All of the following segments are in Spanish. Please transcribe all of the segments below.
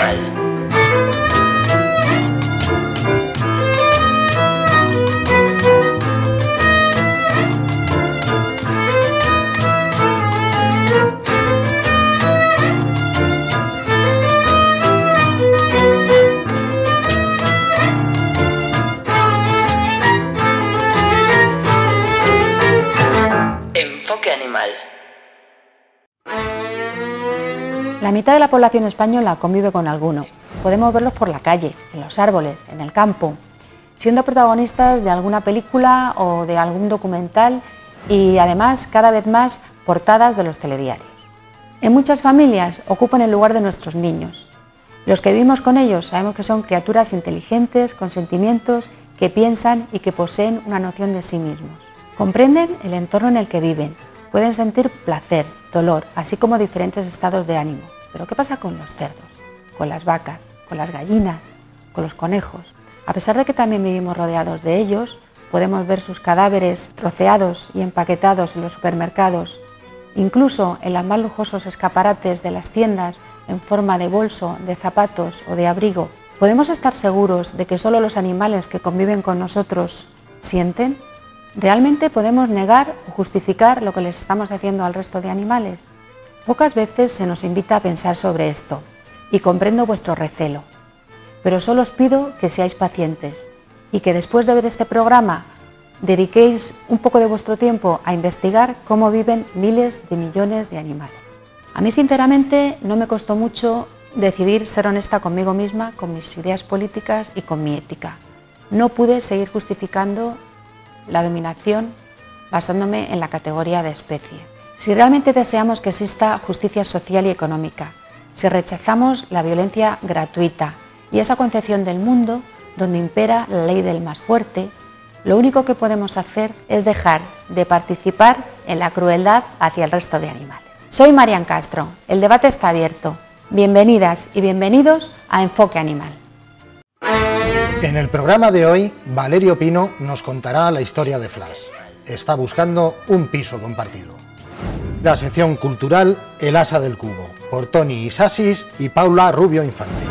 animal. Mitad de la población española convive con alguno. Podemos verlos por la calle, en los árboles, en el campo, siendo protagonistas de alguna película o de algún documental y además cada vez más portadas de los telediarios. En muchas familias ocupan el lugar de nuestros niños. Los que vivimos con ellos sabemos que son criaturas inteligentes, con sentimientos, que piensan y que poseen una noción de sí mismos. Comprenden el entorno en el que viven, pueden sentir placer, dolor, así como diferentes estados de ánimo. Pero ¿qué pasa con los cerdos, con las vacas, con las gallinas, con los conejos? A pesar de que también vivimos rodeados de ellos, podemos ver sus cadáveres troceados y empaquetados en los supermercados, incluso en los más lujosos escaparates de las tiendas en forma de bolso, de zapatos o de abrigo. ¿Podemos estar seguros de que solo los animales que conviven con nosotros sienten? ¿Realmente podemos negar o justificar lo que les estamos haciendo al resto de animales? Pocas veces se nos invita a pensar sobre esto y comprendo vuestro recelo, pero solo os pido que seáis pacientes y que después de ver este programa dediquéis un poco de vuestro tiempo a investigar cómo viven miles de millones de animales. A mí sinceramente no me costó mucho decidir ser honesta conmigo misma, con mis ideas políticas y con mi ética. No pude seguir justificando la dominación basándome en la categoría de especie. Si realmente deseamos que exista justicia social y económica, si rechazamos la violencia gratuita y esa concepción del mundo donde impera la ley del más fuerte, lo único que podemos hacer es dejar de participar en la crueldad hacia el resto de animales. Soy Marian Castro, el debate está abierto. Bienvenidas y bienvenidos a Enfoque Animal. En el programa de hoy, Valerio Pino nos contará la historia de Flash. Está buscando un piso compartido. La sección cultural El Asa del Cubo, por Tony Isasis y Paula Rubio Infante.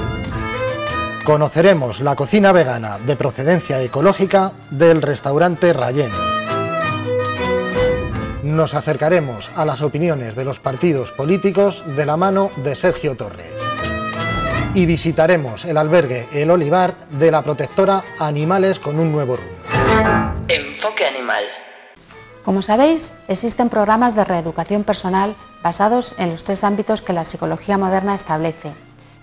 Conoceremos la cocina vegana de procedencia ecológica del restaurante Rayén. Nos acercaremos a las opiniones de los partidos políticos de la mano de Sergio Torres y visitaremos el albergue El Olivar de la protectora Animales con un nuevo rumbo. Enfoque animal. Como sabéis, existen programas de reeducación personal basados en los tres ámbitos que la psicología moderna establece,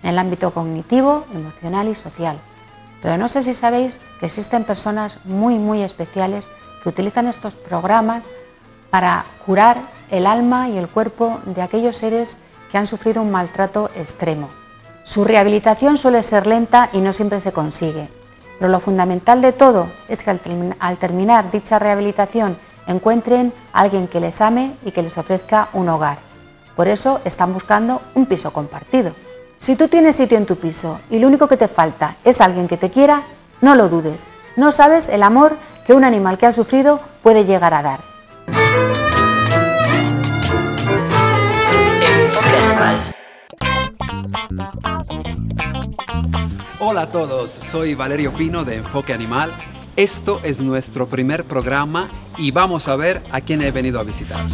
en el ámbito cognitivo, emocional y social. Pero no sé si sabéis que existen personas muy muy especiales que utilizan estos programas para curar el alma y el cuerpo de aquellos seres que han sufrido un maltrato extremo. Su rehabilitación suele ser lenta y no siempre se consigue, pero lo fundamental de todo es que al, terminar dicha rehabilitación encuentren a alguien que les ame y que les ofrezca un hogar. Por eso están buscando un piso compartido. Si tú tienes sitio en tu piso y lo único que te falta es alguien que te quiera, no lo dudes. No sabes el amor que un animal que ha sufrido puede llegar a dar. Hola a todos, soy Valerio Pino de Enfoque Animal. Esto es nuestro primer programa y vamos a ver a quién he venido a visitar.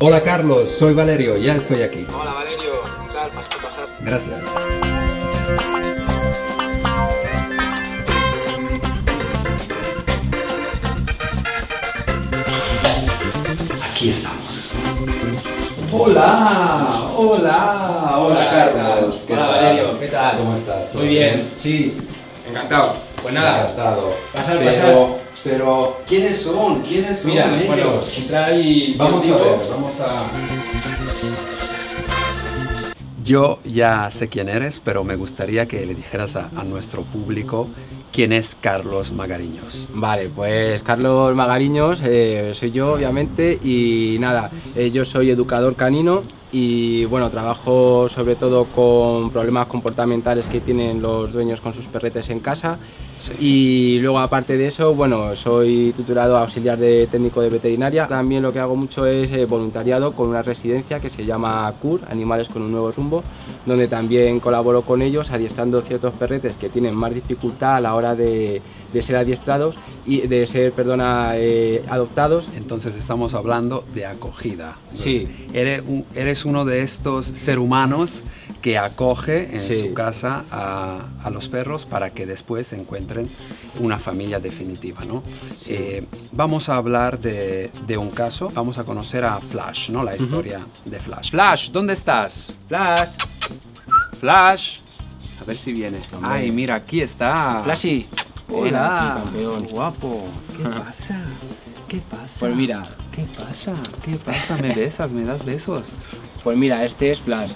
Hola Carlos, soy Valerio, ya estoy aquí. Hola Valerio, ¿qué tal? Gracias. Aquí estamos. Hola, hola, hola Carlos. Hola Valerio, ¿qué tal? ¿Cómo estás? ¿Todo Muy bien, sí, encantado. Pues nada, Encantado. Pasar, pero, pasar. pero, ¿quiénes son? ¿Quiénes son mira, ellos? bueno, entrar y Vamos a ver, vamos a... Yo ya sé quién eres, pero me gustaría que le dijeras a, a nuestro público quién es Carlos Magariños. Vale, pues Carlos Magariños, eh, soy yo obviamente y nada, eh, yo soy educador canino y bueno, trabajo sobre todo con problemas comportamentales que tienen los dueños con sus perretes en casa y luego aparte de eso, bueno, soy tutorado auxiliar de técnico de veterinaria. También lo que hago mucho es eh, voluntariado con una residencia que se llama CUR, Animales con un nuevo rumbo, donde también colaboro con ellos adiestrando ciertos perretes que tienen más dificultad a la hora de, de ser adiestrados y de ser, perdona, eh, adoptados. Entonces estamos hablando de acogida. Sí. Eres, un- eres uno de estos seres humanos que acoge en Sí. su casa a, a los perros para que después encuentren una familia definitiva, ¿no? Eh, vamos a hablar de, de un caso, vamos a conocer a Flash, ¿no? La historia de Flash. Flash, ¿dónde estás? Flash, Flash. a ver si viene. Ay, mira, aquí está. Flashy. Hola, aquí, campeón. guapo. ¿Qué pasa? ¿Qué pasa? Pues mira. ¿Qué pasa? ¿Qué pasa? ¿Me besas? ¿Me das besos? Pues mira, este es Flash.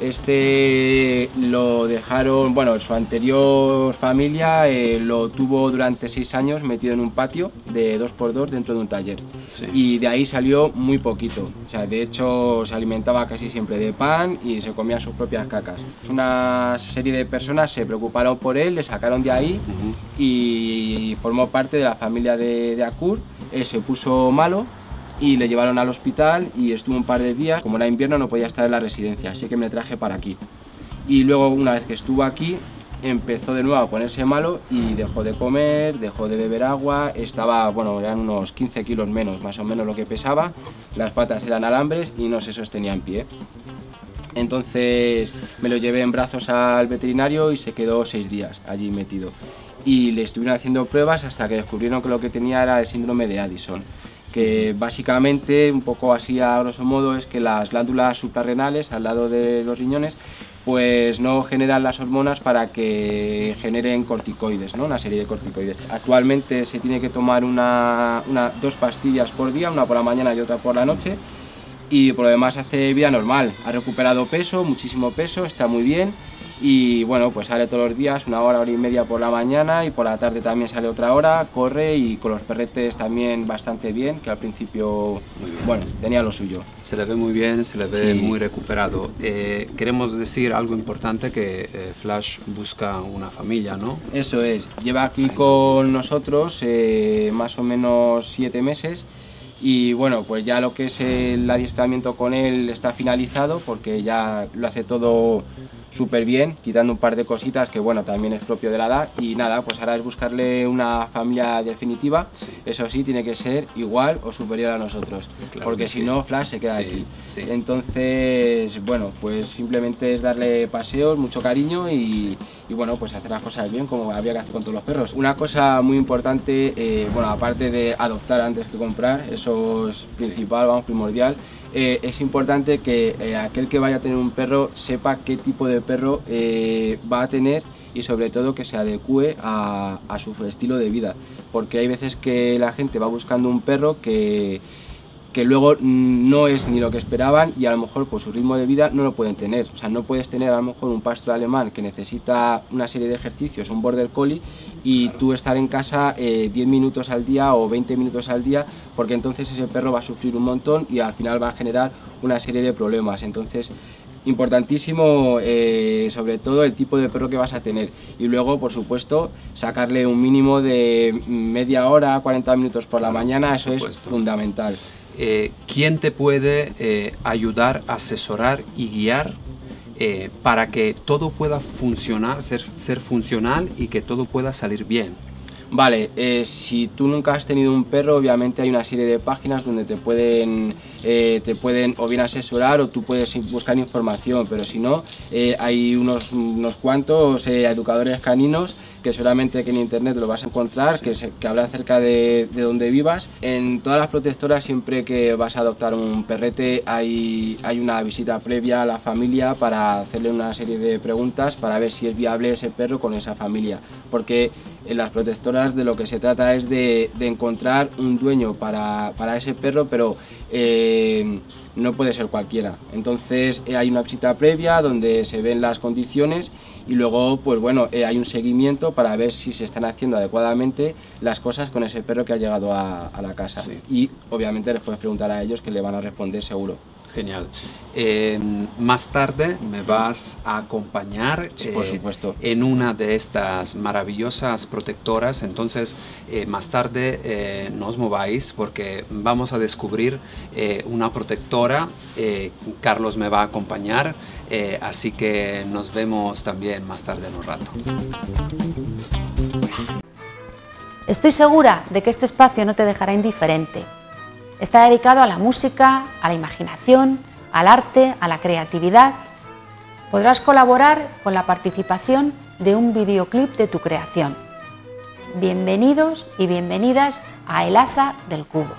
Este lo dejaron, bueno, su anterior familia eh, lo tuvo durante seis años metido en un patio de 2x2 dentro de un taller. Sí. Y de ahí salió muy poquito. O sea, de hecho se alimentaba casi siempre de pan y se comía sus propias cacas. Una serie de personas se preocuparon por él, le sacaron de ahí y formó parte de la familia de, de Akur. Él se puso malo y le llevaron al hospital y estuvo un par de días. Como era invierno no podía estar en la residencia, así que me traje para aquí. Y luego una vez que estuvo aquí empezó de nuevo a ponerse malo y dejó de comer, dejó de beber agua, estaba, bueno, eran unos 15 kilos menos, más o menos lo que pesaba, las patas eran alambres y no se sostenía en pie. Entonces me lo llevé en brazos al veterinario y se quedó seis días allí metido. Y le estuvieron haciendo pruebas hasta que descubrieron que lo que tenía era el síndrome de Addison, que básicamente, un poco así a grosso modo, es que las glándulas suprarrenales al lado de los riñones pues no generan las hormonas para que generen corticoides, ¿no? una serie de corticoides. Actualmente se tiene que tomar una, una- dos pastillas por día, una por la mañana y otra por la noche, y por lo demás hace vida normal. Ha recuperado peso, muchísimo peso, está muy bien y bueno, pues sale todos los días, una hora, hora y media por la mañana y por la tarde también sale otra hora, corre y con los perretes también bastante bien, que al principio, bueno, tenía lo suyo. Se le ve muy bien, se le ve Sí. muy recuperado. Eh, queremos decir algo importante que eh, Flash busca una familia, ¿no? Eso es, lleva aquí con nosotros eh, más o menos siete meses y bueno, pues ya lo que es el adiestramiento con él está finalizado porque ya lo hace todo súper bien, quitando un par de cositas que bueno, también es propio de la edad y nada, pues ahora es buscarle una familia definitiva, Sí. eso sí, tiene que ser igual o superior a nosotros, Claro porque que si sí. no, Flash se queda Sí, aquí. Entonces, bueno, pues simplemente es darle paseos, mucho cariño y, y, bueno, pues hacer las cosas bien como había que hacer con todos los perros. Una cosa muy importante, eh, bueno, aparte de adoptar antes que comprar, eso es principal, vamos, primordial, eh, es importante que eh, aquel que vaya a tener un perro sepa qué tipo de perro eh, va a tener y sobre todo que se adecue a, a su estilo de vida, porque hay veces que la gente va buscando un perro que que luego mm, no es ni lo que esperaban y a lo mejor por su ritmo de vida no lo pueden tener. O sea, no puedes tener a lo mejor un pastor alemán que necesita una serie de ejercicios, un border collie, y tú estar en casa eh, 10 minutos al día o 20 minutos al día, porque entonces ese perro va a sufrir un montón y al final va a generar una serie de problemas. Entonces, importantísimo eh, sobre todo el tipo de perro que vas a tener y luego por supuesto sacarle un mínimo de media hora 40 minutos por la mañana eso es fundamental Eh, ¿Quién te puede eh, ayudar, asesorar y guiar eh, para que todo pueda funcionar, ser, ser funcional y que todo pueda salir bien? Vale, eh, si tú nunca has tenido un perro, obviamente hay una serie de páginas donde te pueden, te pueden o bien asesorar o tú puedes buscar información, pero si no, hay unos, unos cuantos educadores caninos que seguramente que en internet lo vas a encontrar, que, se, habla acerca de, de donde vivas. En todas las protectoras, siempre que vas a adoptar un perrete, hay, hay una visita previa a la familia para hacerle una serie de preguntas para ver si es viable ese perro con esa familia. Porque en las protectoras de lo que se trata es de, de encontrar un dueño para, para ese perro, pero eh, no puede ser cualquiera. Entonces eh, hay una visita previa donde se ven las condiciones y luego, pues bueno, eh, hay un seguimiento para ver si se están haciendo adecuadamente las cosas con ese perro que ha llegado a, a la casa. Sí. Y obviamente les puedes preguntar a ellos que le van a responder seguro. Genial. Eh, más tarde me vas a acompañar Sí, por eh, supuesto. en una de estas maravillosas protectoras. Entonces, eh, más tarde eh, no os mováis porque vamos a descubrir eh, una protectora. Eh, Carlos me va a acompañar, eh, así que nos vemos también más tarde en un rato. Estoy segura de que este espacio no te dejará indiferente. Está dedicado a la música, a la imaginación, al arte, a la creatividad. Podrás colaborar con la participación de un videoclip de tu creación. Bienvenidos y bienvenidas a El Asa del Cubo.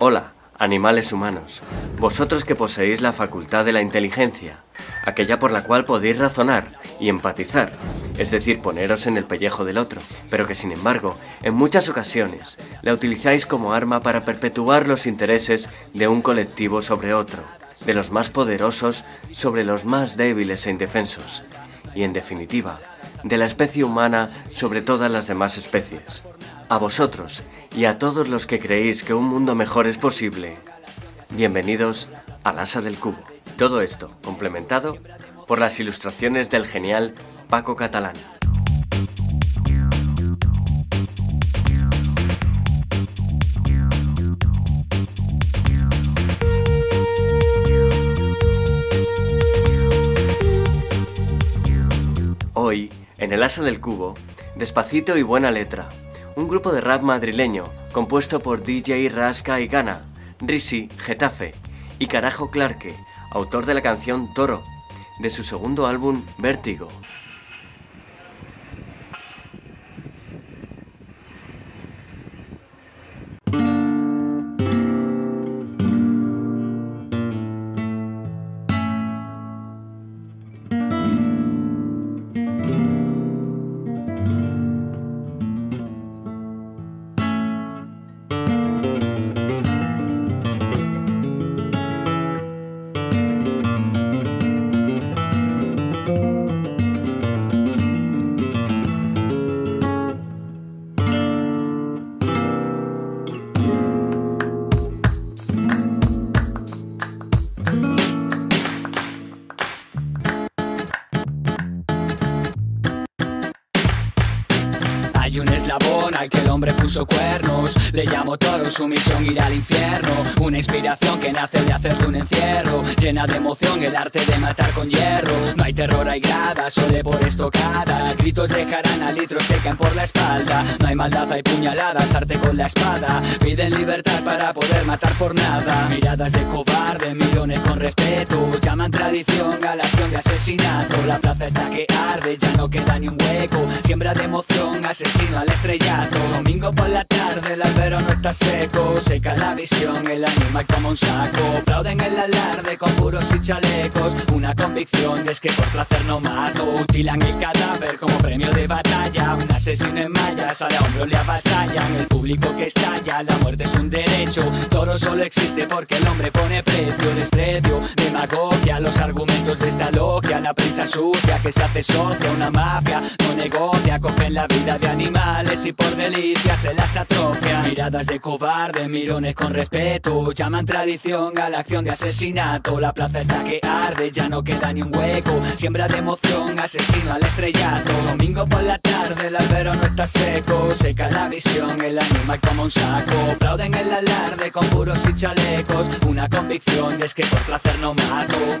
Hola, animales humanos, vosotros que poseéis la facultad de la inteligencia, aquella por la cual podéis razonar y empatizar, es decir, poneros en el pellejo del otro, pero que sin embargo, en muchas ocasiones, la utilizáis como arma para perpetuar los intereses de un colectivo sobre otro, de los más poderosos sobre los más débiles e indefensos, y en definitiva, de la especie humana sobre todas las demás especies. A vosotros y a todos los que creéis que un mundo mejor es posible, bienvenidos al Asa del Cubo. Todo esto complementado por las ilustraciones del genial Paco Catalán. Hoy, en el Asa del Cubo, Despacito y Buena Letra, un grupo de rap madrileño compuesto por DJ Rasca y Gana, Risi, Getafe y Carajo Clarke, autor de la canción Toro, de su segundo álbum Vértigo. Llamo toro, su misión ir al infierno. Una inspiración que nace de hacerle un encierro. Llena de emoción el arte de matar con hierro. No hay terror, hay gradas, sole por estocada Gritos dejarán a litros que caen por la espalda. No hay maldad, hay puñaladas, arte con la espada. Piden libertad para poder matar por nada. Miradas de cobarde, millones con respeto. Llaman tradición a la acción de asesinato. La plaza está que arde, ya no queda ni un hueco. Siembra de emoción, asesino al estrellato. Domingo por la tarde, el albero no está seco Seca la visión, el animal como un saco. Aplauden el alarde con puros y chalecos. Una convicción es que por placer no mato. Utilan el cadáver como premio de batalla. Un asesino en mallas, a la hombro le avasallan. El público que estalla, la muerte es un derecho. Toro solo existe porque el hombre pone precio. Desprecio, demagogia, los argumentos de esta logia. La prensa sucia que se hace socia, una mafia No negocia, cogen la vida de animales y por delicia se las atrofia Miradas de cobarde, mirones con respeto. Llaman tradición a la acción de asesinato. La plaza está que arde, ya no queda ni un hueco. Siembra de emoción, asesino al estrellato. Domingo por la tarde, el albero no está seco. Seca la visión, el animal como un saco. Aplauden el alarde con puros y chalecos. Una convicción es que por placer no mato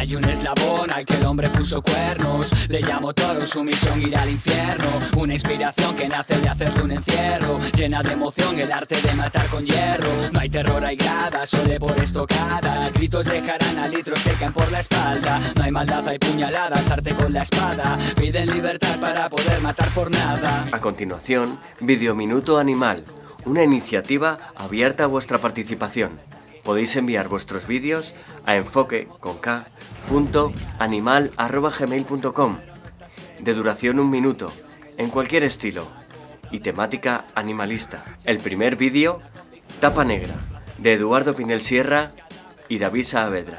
Hay un eslabón al que el hombre puso cuernos. Le llamo toro, su misión ir al infierno. Una inspiración que nace de hacerle un encierro. Llena de emoción el arte de matar con hierro. No hay terror, hay gradas, sole por estocada Gritos dejarán a litros que caen por la espalda. No hay maldad, hay puñaladas, arte con la espada. Piden libertad para poder matar por nada. A continuación, Videominuto Animal, una iniciativa abierta a vuestra participación. Podéis enviar vuestros vídeos a enfoque con K, punto, animal, arroba gmail.com, de duración un minuto, en cualquier estilo, y temática animalista. El primer vídeo, Tapa Negra, de Eduardo Pinel Sierra y David Saavedra.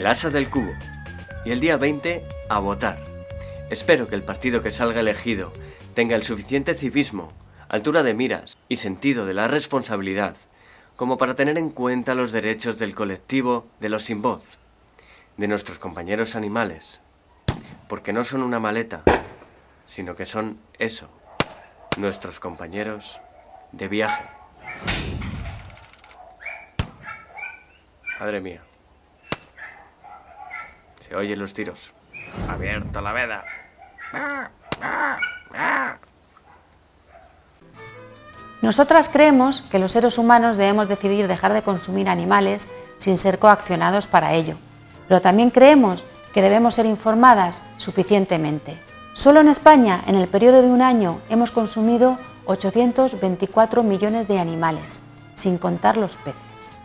El asa del cubo. Y el día 20, a votar. Espero que el partido que salga elegido tenga el suficiente civismo, altura de miras y sentido de la responsabilidad como para tener en cuenta los derechos del colectivo de los sin voz, de nuestros compañeros animales, porque no son una maleta, sino que son eso, nuestros compañeros de viaje. Madre mía. Se oyen los tiros. Abierto la veda. Nosotras creemos que los seres humanos debemos decidir dejar de consumir animales sin ser coaccionados para ello, pero también creemos que debemos ser informadas suficientemente. Solo en España, en el periodo de un año, hemos consumido 824 millones de animales, sin contar los peces.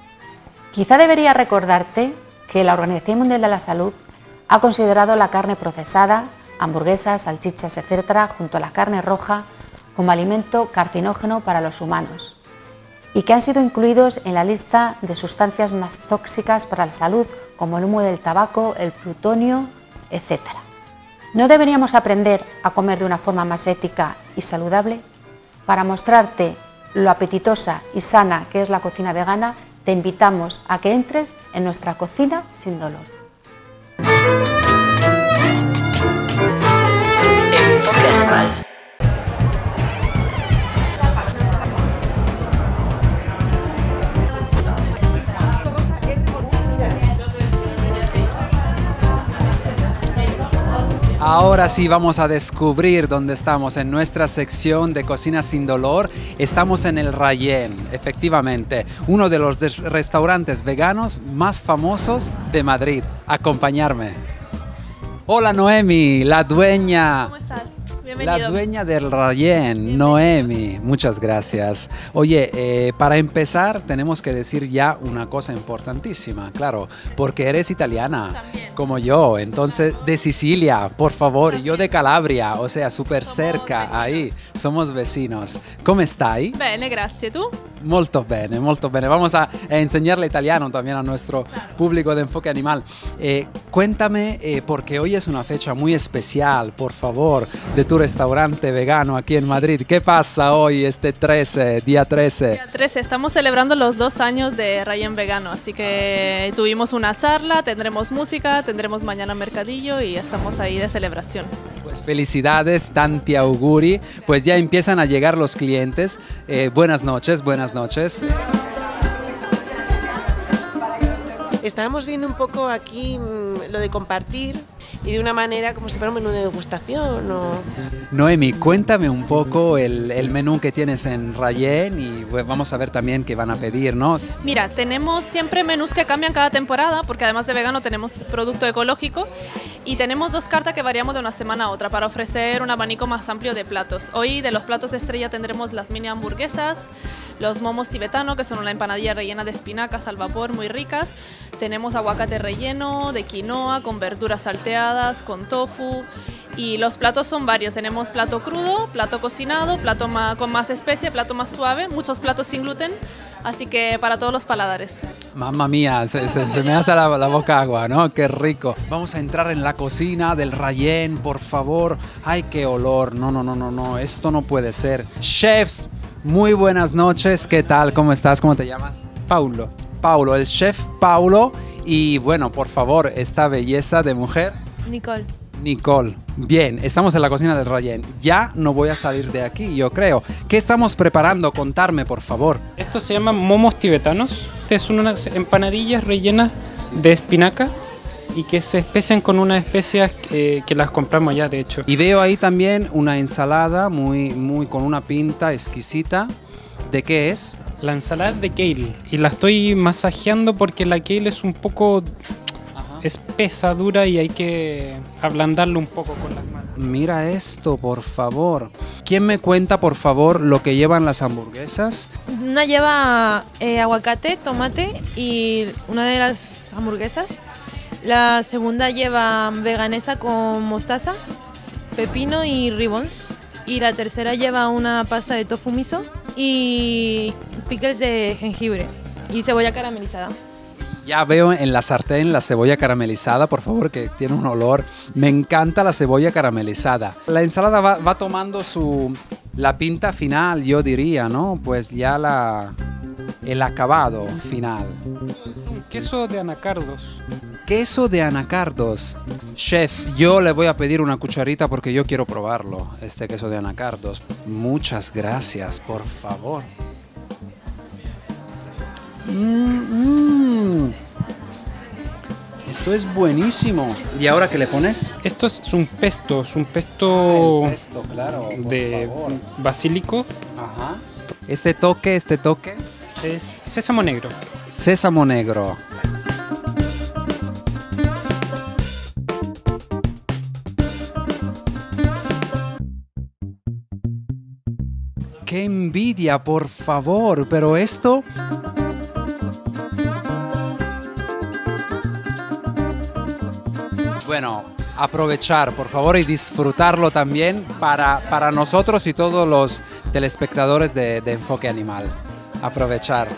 Quizá debería recordarte que la Organización Mundial de la Salud ha considerado la carne procesada, hamburguesas, salchichas, etc., junto a la carne roja, como alimento carcinógeno para los humanos y que han sido incluidos en la lista de sustancias más tóxicas para la salud, como el humo del tabaco, el plutonio, etc. ¿No deberíamos aprender a comer de una forma más ética y saludable? Para mostrarte lo apetitosa y sana que es la cocina vegana, te invitamos a que entres en nuestra cocina sin dolor. Enfoque Ahora sí vamos a descubrir dónde estamos en nuestra sección de Cocina sin Dolor. Estamos en el Rayén, efectivamente, uno de los restaurantes veganos más famosos de Madrid. Acompañarme. Hola Noemi, la dueña. ¿Cómo estás? La dueña del Rayén, Noemi, muchas gracias. Oye, eh, para empezar tenemos que decir ya una cosa importantísima, claro, porque eres italiana, También. como yo, entonces de Sicilia, por favor, y yo de Calabria, o sea, súper cerca, vecinos. ahí, somos vecinos. ¿Cómo stai? Bene, grazie. ¿Tú? Molto bene, molto bene. Vamos a, a enseñarle italiano también a nuestro público de Enfoque Animal. Eh, cuéntame, eh, porque hoy es una fecha muy especial, por favor, de tu restaurante vegano aquí en Madrid. ¿Qué pasa hoy, este 13, día 13? Día 13. Estamos celebrando los dos años de Ryan Vegano, así que tuvimos una charla, tendremos música, tendremos mañana mercadillo y estamos ahí de celebración. Pues felicidades, tanti auguri. Pues ya empiezan a llegar los clientes. Eh, buenas noches, buenas noches. Estábamos viendo un poco aquí mm, lo de compartir y de una manera como si fuera un menú de degustación o... Noemi, cuéntame un poco el, el menú que tienes en Rayen y pues, vamos a ver también qué van a pedir, ¿no? Mira, tenemos siempre menús que cambian cada temporada, porque además de vegano tenemos producto ecológico y tenemos dos cartas que variamos de una semana a otra para ofrecer un abanico más amplio de platos. Hoy de los platos estrella tendremos las mini hamburguesas, los momos tibetano, que son una empanadilla rellena de espinacas al vapor muy ricas. Tenemos aguacate relleno de quinoa con verduras salteadas, con tofu. Y los platos son varios. Tenemos plato crudo, plato cocinado, plato con más especie, plato más suave, muchos platos sin gluten. Así que para todos los paladares. Mamma mía, se, me hace la, la, boca agua, ¿no? Qué rico. Vamos a entrar en la cocina del Rayen, por favor. Ay, qué olor. No, no, no, no, no. Esto no puede ser. Chefs, muy buenas noches, ¿qué tal? ¿Cómo estás? ¿Cómo te llamas? Paulo. Paulo, el chef Paulo. Y bueno, por favor, esta belleza de mujer. Nicole. Nicole. Bien, estamos en la cocina del Rayen. Ya no voy a salir de aquí, yo creo. ¿Qué estamos preparando? Contarme, por favor. Esto se llama momos tibetanos. Estas son unas empanadillas rellenas de espinaca y que se especian con unas especias eh, que las compramos allá, de hecho. Y veo ahí también una ensalada muy, muy con una pinta exquisita. ¿De qué es? La ensalada de kale. Y la estoy masajeando porque la kale es un poco espesa, dura y hay que ablandarlo un poco con las manos. Mira esto, por favor. ¿Quién me cuenta, por favor, lo que llevan las hamburguesas? Una lleva eh, aguacate, tomate y una de las hamburguesas la segunda lleva veganesa con mostaza, pepino y ribbons. Y la tercera lleva una pasta de tofu miso y pickles de jengibre y cebolla caramelizada. Ya veo en la sartén la cebolla caramelizada, por favor, que tiene un olor. Me encanta la cebolla caramelizada. La ensalada va, va tomando su la pinta final, yo diría, ¿no? Pues ya la el acabado final. Queso de anacardos queso de anacardos. Chef, yo le voy a pedir una cucharita porque yo quiero probarlo, este queso de anacardos. Muchas gracias, por favor. Mm, mm. Esto es buenísimo. ¿Y ahora qué le pones? Esto es un pesto, es un pesto, ah, claro, de basílico. Ajá. Este toque, este toque. Es sésamo negro. Sésamo negro. Qué envidia, por favor. Pero esto... Bueno, aprovechar, por favor, y disfrutarlo también para, para nosotros y todos los telespectadores de, de Enfoque Animal. Aprovechar.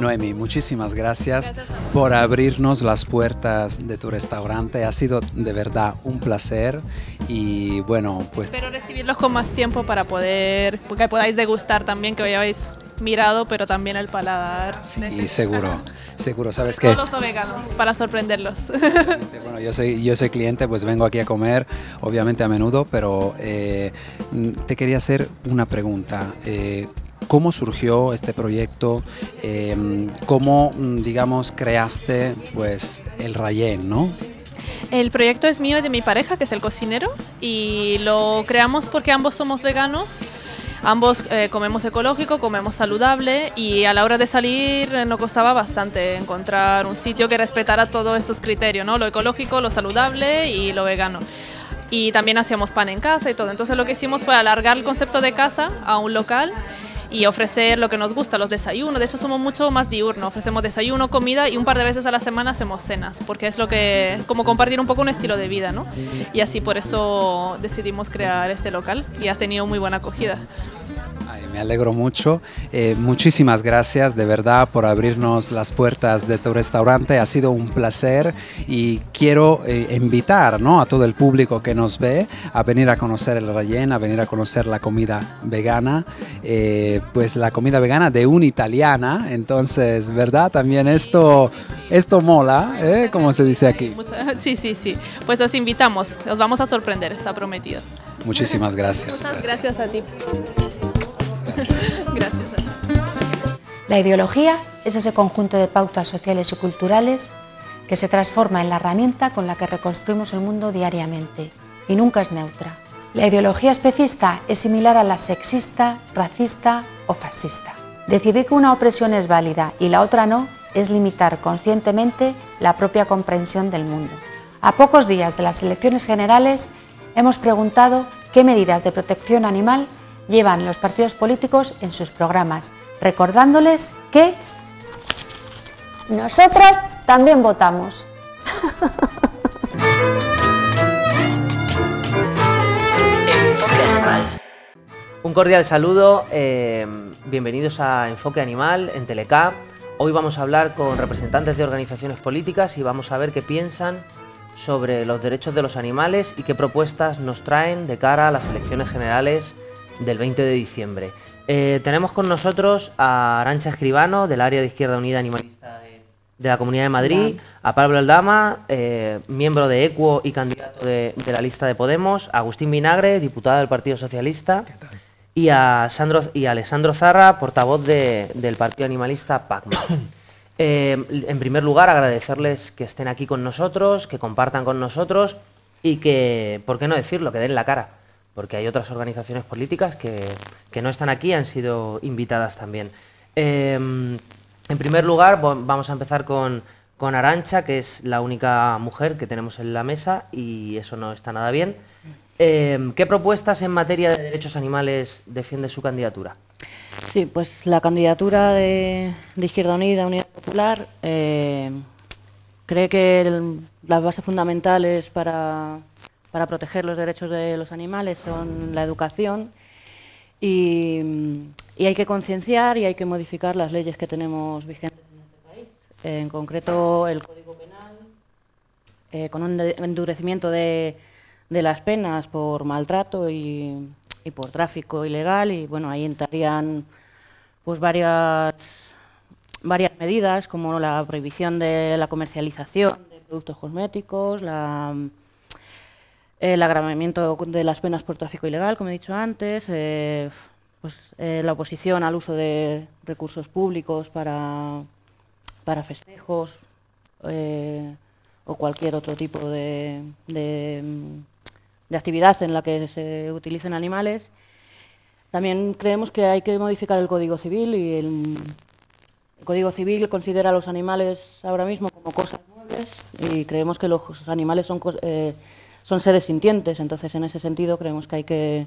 Noemi, muchísimas gracias, por abrirnos las puertas de tu restaurante. Ha sido de verdad un placer y bueno, pues... Espero recibirlos con más tiempo para poder, que podáis degustar también, que habéis mirado, pero también el paladar. Sí, seguro, seguro, ¿sabes qué? Todos los veganos, para sorprenderlos. Bueno, yo soy, yo soy cliente, pues vengo aquí a comer, obviamente a menudo, pero eh, te quería hacer una pregunta. Eh, cómo surgió este proyecto, em, cómo, mm, digamos, creaste pues el Rayen, ¿no? El proyecto es mío y de mi pareja, que es el cocinero, y lo creamos porque ambos somos veganos. Ambos eh, comemos ecológico, comemos saludable y a la hora de salir eh, nos costaba bastante encontrar un sitio que respetara todos estos criterios, ¿no? lo ecológico, lo saludable y lo vegano. Y también hacíamos pan en casa y todo. Entonces lo que hicimos fue alargar el concepto de casa a un local y ofrecer lo que nos gusta, los desayunos. De hecho, somos mucho más diurnos. Ofrecemos desayuno, comida y un par de veces a la semana hacemos cenas, porque es lo que, como compartir un poco un estilo de vida, ¿no? Y así por eso decidimos crear este local y ha tenido muy buena acogida me alegro mucho. Eh, muchísimas gracias de verdad por abrirnos las puertas de tu restaurante. Ha sido un placer y quiero eh, invitar ¿no? a todo el público que nos ve a venir a conocer el Rayen, a venir a conocer la comida vegana, eh, pues la comida vegana de una italiana. Entonces, ¿verdad? También esto, esto mola, como se dice aquí. Sí, sí, sí. Pues os invitamos, os vamos a sorprender, está prometido. Muchísimas gracias. Muchas gracias, gracias a ti. La ideología es ese conjunto de pautas sociales y culturales que se transforma en la herramienta con la que reconstruimos el mundo diariamente y nunca es neutra. La ideología especista es similar a la sexista, racista o fascista. Decidir que una opresión es válida y la otra no es limitar conscientemente la propia comprensión del mundo. A pocos días de las elecciones generales hemos preguntado qué medidas de protección animal llevan los partidos políticos en sus programas, recordándoles que nosotras también votamos. Un cordial saludo, eh, bienvenidos a Enfoque Animal en Telecap. Hoy vamos a hablar con representantes de organizaciones políticas y vamos a ver qué piensan sobre los derechos de los animales y qué propuestas nos traen de cara a las elecciones generales del 20 de diciembre. Eh, tenemos con nosotros a Arancha Escribano, del área de Izquierda Unida Animalista de, la Comunidad de Madrid, a Pablo Aldama, eh, miembro de ECUO y candidato de, la lista de Podemos, a Agustín Vinagre, diputado del Partido Socialista, y a, Sandro, y Alessandro Zarra, portavoz del Partido Animalista PACMA. Eh, en primer lugar, agradecerles que estén aquí con nosotros, que compartan con nosotros y que, ¿por qué no decirlo?, que den la cara, porque hay otras organizaciones políticas que, no están aquí, han sido invitadas también. Eh, en primer lugar, vamos a empezar con, con Arancha, que es la única mujer que tenemos en la mesa y eso no está nada bien. Em, ¿Qué propuestas en materia de derechos animales defiende su candidatura? Sí, pues la candidatura de, Izquierda Unida, Unidad Popular, eh, cree que las bases fundamentales para, proteger los derechos de los animales son la educación y, hay que concienciar y hay que modificar las leyes que tenemos vigentes en este país. En concreto, el Código Penal, eh, con un endurecimiento de de las penas por maltrato y, por tráfico ilegal y bueno, ahí entrarían pues varias, varias medidas como la prohibición de la comercialización de productos cosméticos, la, el agravamiento de las penas por tráfico ilegal, como he dicho antes, eh, pues, eh, la oposición al uso de recursos públicos para, para festejos eh, o cualquier otro tipo de de actividad en la que se utilicen animales. También creemos que hay que modificar el Código Civil y el, Código Civil considera a los animales ahora mismo como cosas muebles y creemos que los animales son, son seres sintientes, entonces en ese sentido creemos que hay que,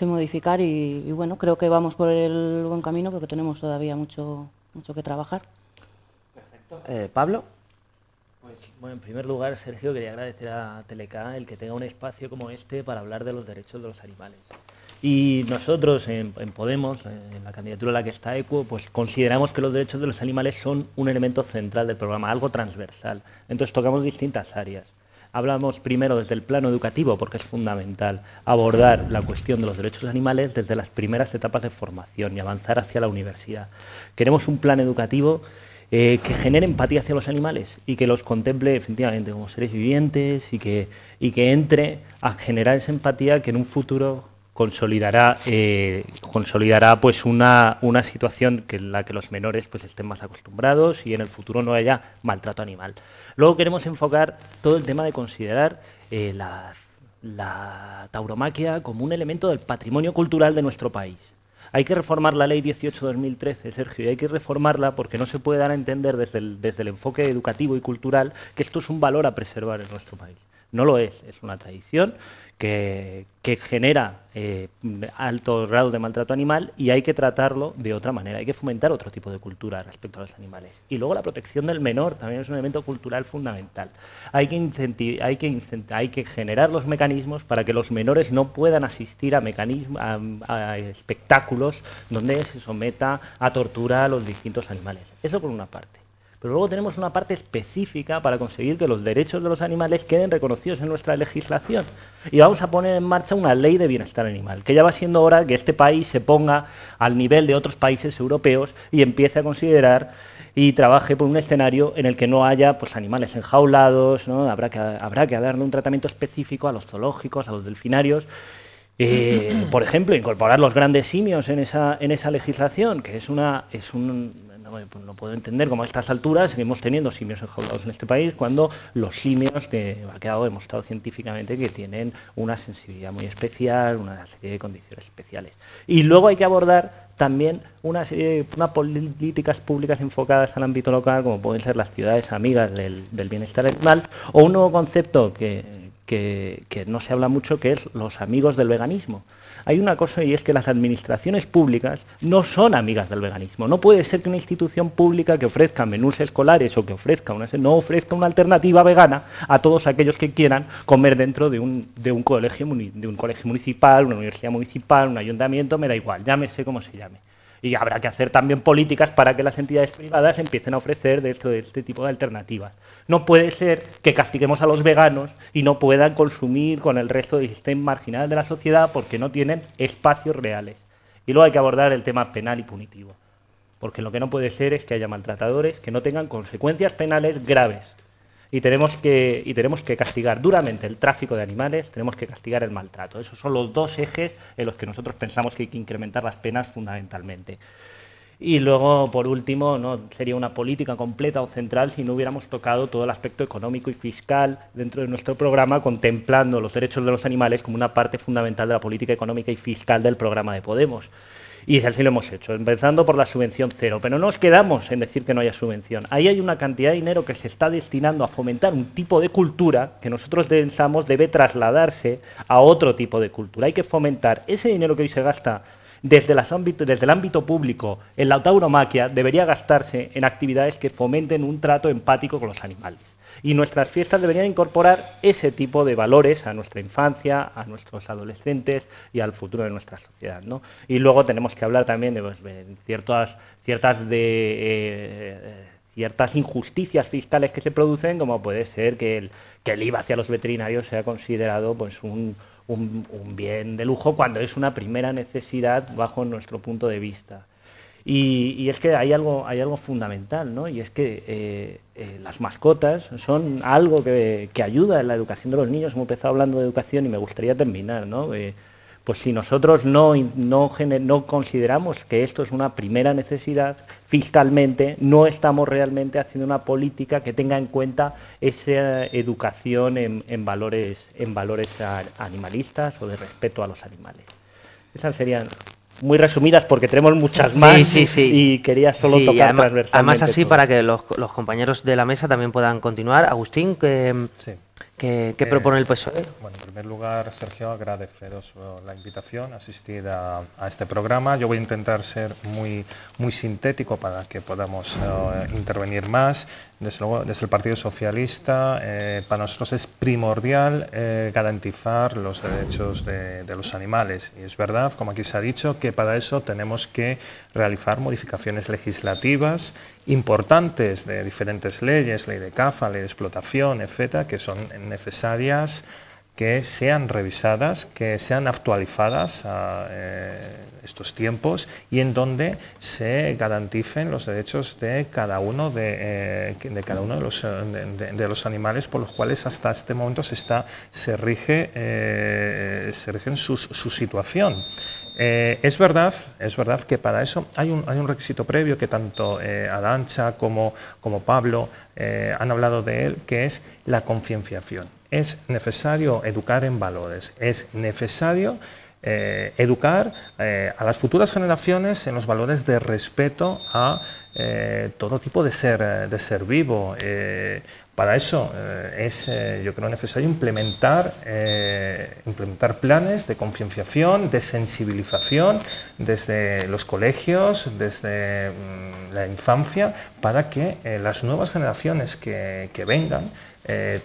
modificar y, bueno, creo que vamos por el buen camino porque tenemos todavía mucho, mucho que trabajar. Perfecto. Eh, Pablo. Pues, bueno, en primer lugar, Sergio, quería agradecer a Teleca el que tenga un espacio como este para hablar de los derechos de los animales. Y nosotros en, Podemos, en la candidatura a la que está ECUO, pues consideramos que los derechos de los animales son un elemento central del programa, algo transversal. Entonces tocamos distintas áreas. Hablamos primero desde el plano educativo, porque es fundamental abordar la cuestión de los derechos animales desde las primeras etapas de formación y avanzar hacia la universidad. Queremos un plan educativo eh, que genere empatía hacia los animales y que los contemple efectivamente como seres vivientes y que, y que entre a generar esa empatía que en un futuro consolidará, eh, consolidará pues una, una, situación en la que los menores pues estén más acostumbrados y en el futuro no haya maltrato animal. Luego queremos enfocar todo el tema de considerar eh, la, la tauromaquia como un elemento del patrimonio cultural de nuestro país. Hay que reformar la ley 18-2013, Sergio, y hay que reformarla porque no se puede dar a entender desde el, desde el enfoque educativo y cultural que esto es un valor a preservar en nuestro país. No lo es, es una tradición que, genera eh, altos grados de maltrato animal y hay que tratarlo de otra manera, hay que fomentar otro tipo de cultura respecto a los animales. Y luego la protección del menor también es un elemento cultural fundamental. Hay que, hay que, hay que generar los mecanismos para que los menores no puedan asistir a, a espectáculos donde se someta a tortura a los distintos animales. Eso por una parte. Pero luego tenemos una parte específica para conseguir que los derechos de los animales queden reconocidos en nuestra legislación. Y vamos a poner en marcha una ley de bienestar animal, que ya va siendo hora que este país se ponga al nivel de otros países europeos y empiece a considerar y trabaje por un escenario en el que no haya pues, animales enjaulados, ¿no? habrá, que, habrá que darle un tratamiento específico a los zoológicos, a los delfinarios. Eh, por ejemplo, incorporar los grandes simios en esa, en esa legislación, que es, una, es un, no puedo entender cómo a estas alturas seguimos teniendo simios enjaulados en este país cuando los simios, que ha quedado demostrado científicamente que tienen una sensibilidad muy especial, una serie de condiciones especiales. Y luego hay que abordar también una serie políticas públicas enfocadas al ámbito local, como pueden ser las ciudades amigas del, del bienestar animal, o un nuevo concepto que, que, que no se habla mucho, que es los amigos del veganismo hay una cosa y es que las administraciones públicas no son amigas del veganismo. No puede ser que una institución pública que ofrezca menús escolares o que ofrezca una, no ofrezca una alternativa vegana a todos aquellos que quieran comer dentro de un, de un, colegio, de un colegio municipal, una universidad municipal, un ayuntamiento, me da igual, llámese como se llame y habrá que hacer también políticas para que las entidades privadas empiecen a ofrecer de, esto, de este tipo de alternativas. No puede ser que castiguemos a los veganos y no puedan consumir con el resto del sistema marginal de la sociedad porque no tienen espacios reales. Y luego hay que abordar el tema penal y punitivo, porque lo que no puede ser es que haya maltratadores que no tengan consecuencias penales graves y tenemos, que, y tenemos que castigar duramente el tráfico de animales, tenemos que castigar el maltrato. Esos son los dos ejes en los que nosotros pensamos que hay que incrementar las penas fundamentalmente. Y luego, por último, no sería una política completa o central si no hubiéramos tocado todo el aspecto económico y fiscal dentro de nuestro programa, contemplando los derechos de los animales como una parte fundamental de la política económica y fiscal del programa de Podemos. Y así lo hemos hecho, empezando por la subvención cero. Pero no nos quedamos en decir que no haya subvención. Ahí hay una cantidad de dinero que se está destinando a fomentar un tipo de cultura que nosotros pensamos debe trasladarse a otro tipo de cultura. Hay que fomentar ese dinero que hoy se gasta desde, desde el ámbito público en la tauromaquia, debería gastarse en actividades que fomenten un trato empático con los animales y nuestras fiestas deberían incorporar ese tipo de valores a nuestra infancia, a nuestros adolescentes y al futuro de nuestra sociedad. ¿no? Y luego tenemos que hablar también de, pues, ciertas, ciertas de, eh, ciertas injusticias fiscales que se producen, como puede ser que el, que el IVA hacia los veterinarios sea considerado pues, un, un bien de lujo cuando es una primera necesidad bajo nuestro punto de vista. Y, es que hay algo, hay algo fundamental, ¿no? Y es que eh, eh, las mascotas son algo que, ayuda en la educación de los niños. Hemos empezado hablando de educación y me gustaría terminar, ¿no? Eh, pues si nosotros no, no, no, consideramos que esto es una primera necesidad, fiscalmente no estamos realmente haciendo una política que tenga en cuenta esa educación en, en valores, en valores animalistas o de respeto a los animales. Esas serían muy resumidas porque tenemos muchas más y quería solo tocar además, transversalmente. Además así para que los, los, compañeros de la mesa también puedan continuar. Agustín, que... ¿Qué, eh, propone el PSOE? Bueno, en primer lugar, Sergio, agradeceros la invitación a asistir a, este programa. Yo voy a intentar ser muy, muy sintético para que podamos eh, intervenir más. Desde luego, desde el Partido Socialista, eh, para nosotros es primordial garantizar los derechos de, de, los animales. Y es verdad, como aquí se ha dicho, que para eso tenemos que realizar modificaciones legislativas importantes de diferentes leyes, ley de caza, ley de explotación, etcétera, que son necesarias que sean revisadas, que sean actualizadas a eh, estos tiempos y en donde se garanticen los derechos de cada uno de, eh, cada uno de los, de, los, animales por los cuales hasta este momento se está se rige eh, se rige su, situación. Eh, es, verdad, es verdad que para eso hay un, hay un requisito previo que tanto Adancha como, como Pablo han hablado de él, que es la concienciación. Es necesario educar en valores, es necesario educar a las futuras generaciones en los valores de respeto a todo tipo de ser, de ser vivo. Para eso eh, es, eh, yo creo, necesario implementar, eh, implementar planes de concienciación, de sensibilización desde los colegios, desde mm, la infancia, para que las nuevas generaciones que, vengan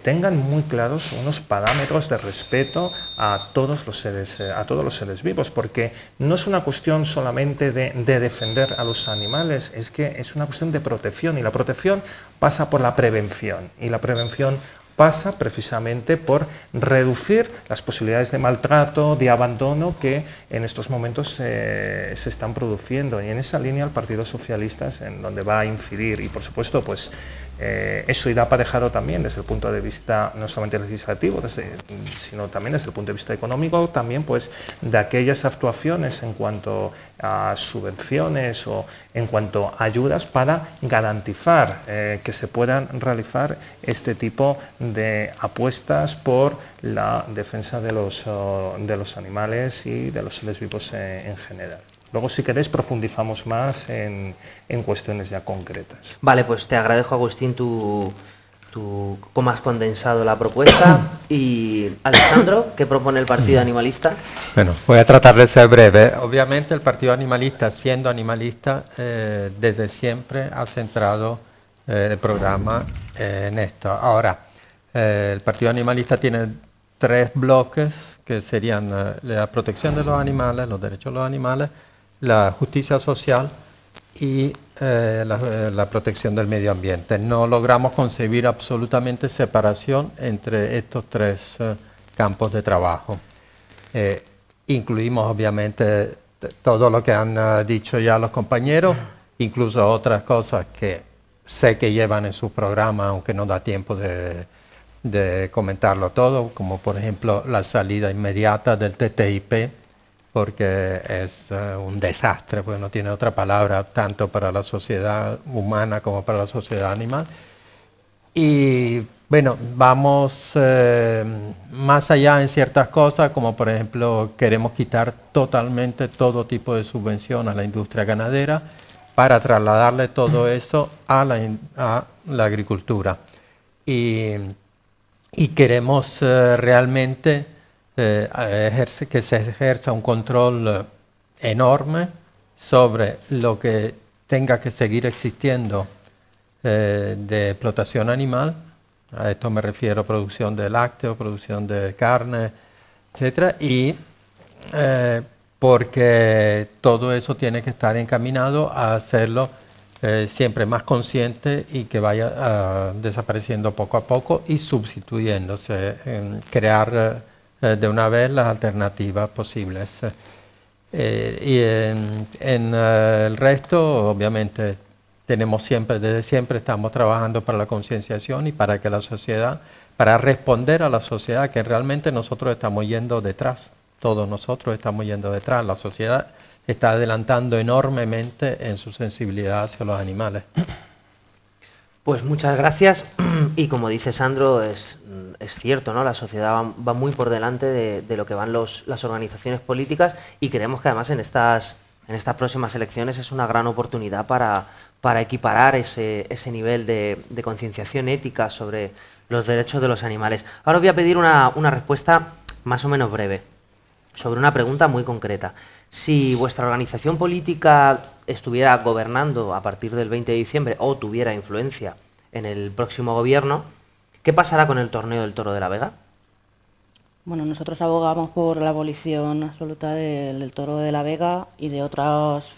tengan muy claros unos parámetros de respeto a todos los seres, a todos los seres vivos, porque no es una cuestión solamente de, defender a los animales, es que es una cuestión de protección. Y la protección pasa por la prevención y la prevención pasa precisamente por reducir las posibilidades de maltrato, de abandono que en estos momentos se están produciendo. Y en esa línea el Partido Socialista es en donde va a incidir. Y por supuesto, pues eh, eso irá aparejado también desde el punto de vista no solamente legislativo, sino también desde el punto de vista económico, también pues de aquellas actuaciones en cuanto a subvenciones o en cuanto a ayudas para garantizar eh, que se puedan realizar este tipo de apuestas por la defensa de los, oh, de los animales y de los seres vivos en general. Luego, si queréis, profundizamos más en, cuestiones ya concretas. Vale, pues te agradezco, Agustín, tu, tu cómo has condensado la propuesta. Y Alessandro, ¿qué propone el Partido Animalista? Bueno, voy a tratar de ser breve. Obviamente el Partido Animalista, siendo animalista, eh, desde siempre ha centrado eh, el programa eh, en esto. Ahora, el Partido Animalista tiene tres bloques que serían la protección de los animales, los derechos de los animales, la justicia social y eh, eh, la, protección del medio ambiente. No logramos concebir absolutamente separación entre estos tres eh, campos de trabajo. incluimos obviamente todo lo que han dicho ya los compañeros, incluso otras cosas que sé que llevan en su programa, aunque no da tiempo de, de comentarlo todo, como por ejemplo la salida inmediata del TTIP porque es eh, un desastre, porque no tiene otra palabra tanto para la sociedad humana como para la sociedad animal. Y bueno, vamos eh, más allá en ciertas cosas, como por ejemplo queremos quitar totalmente todo tipo de subvención a la industria ganadera para trasladarle todo eso a la, a la agricultura. Y, y queremos eh, realmente eh, que se ejerza un control eh, enorme sobre lo que tenga que seguir existiendo eh, de explotación animal. A esto me refiero producción de lácteos, producción de carne, etc. Y porque todo eso tiene que estar encaminado a hacerlo siempre más consciente y que vaya ah, desapareciendo poco a poco y sustituyéndose, crear eh, de una vez las alternativas posibles. Eh, y en, eh, el resto, obviamente, tenemos siempre, desde siempre estamos trabajando para la concienciación y para que la sociedad, para responder a la sociedad que realmente nosotros estamos yendo detrás, todos nosotros estamos yendo detrás, la sociedad está adelantando enormemente en su sensibilidad hacia los animales. Pues muchas gracias y como dice Sandro, es, es cierto, ¿no? La sociedad va, muy por delante de, lo que van los, las organizaciones políticas y creemos que además en estas, en estas próximas elecciones es una gran oportunidad para, para equiparar ese, ese nivel de, concienciación ética sobre los derechos de los animales. Ahora os voy a pedir una, una respuesta más o menos breve sobre una pregunta muy concreta. Si vuestra organización política estuviera gobernando a partir del 20 de diciembre o tuviera influencia en el próximo gobierno, ¿qué pasará con el torneo del Toro de la Vega? Bueno, nosotros abogamos por la abolición absoluta del, Toro de la Vega y de otras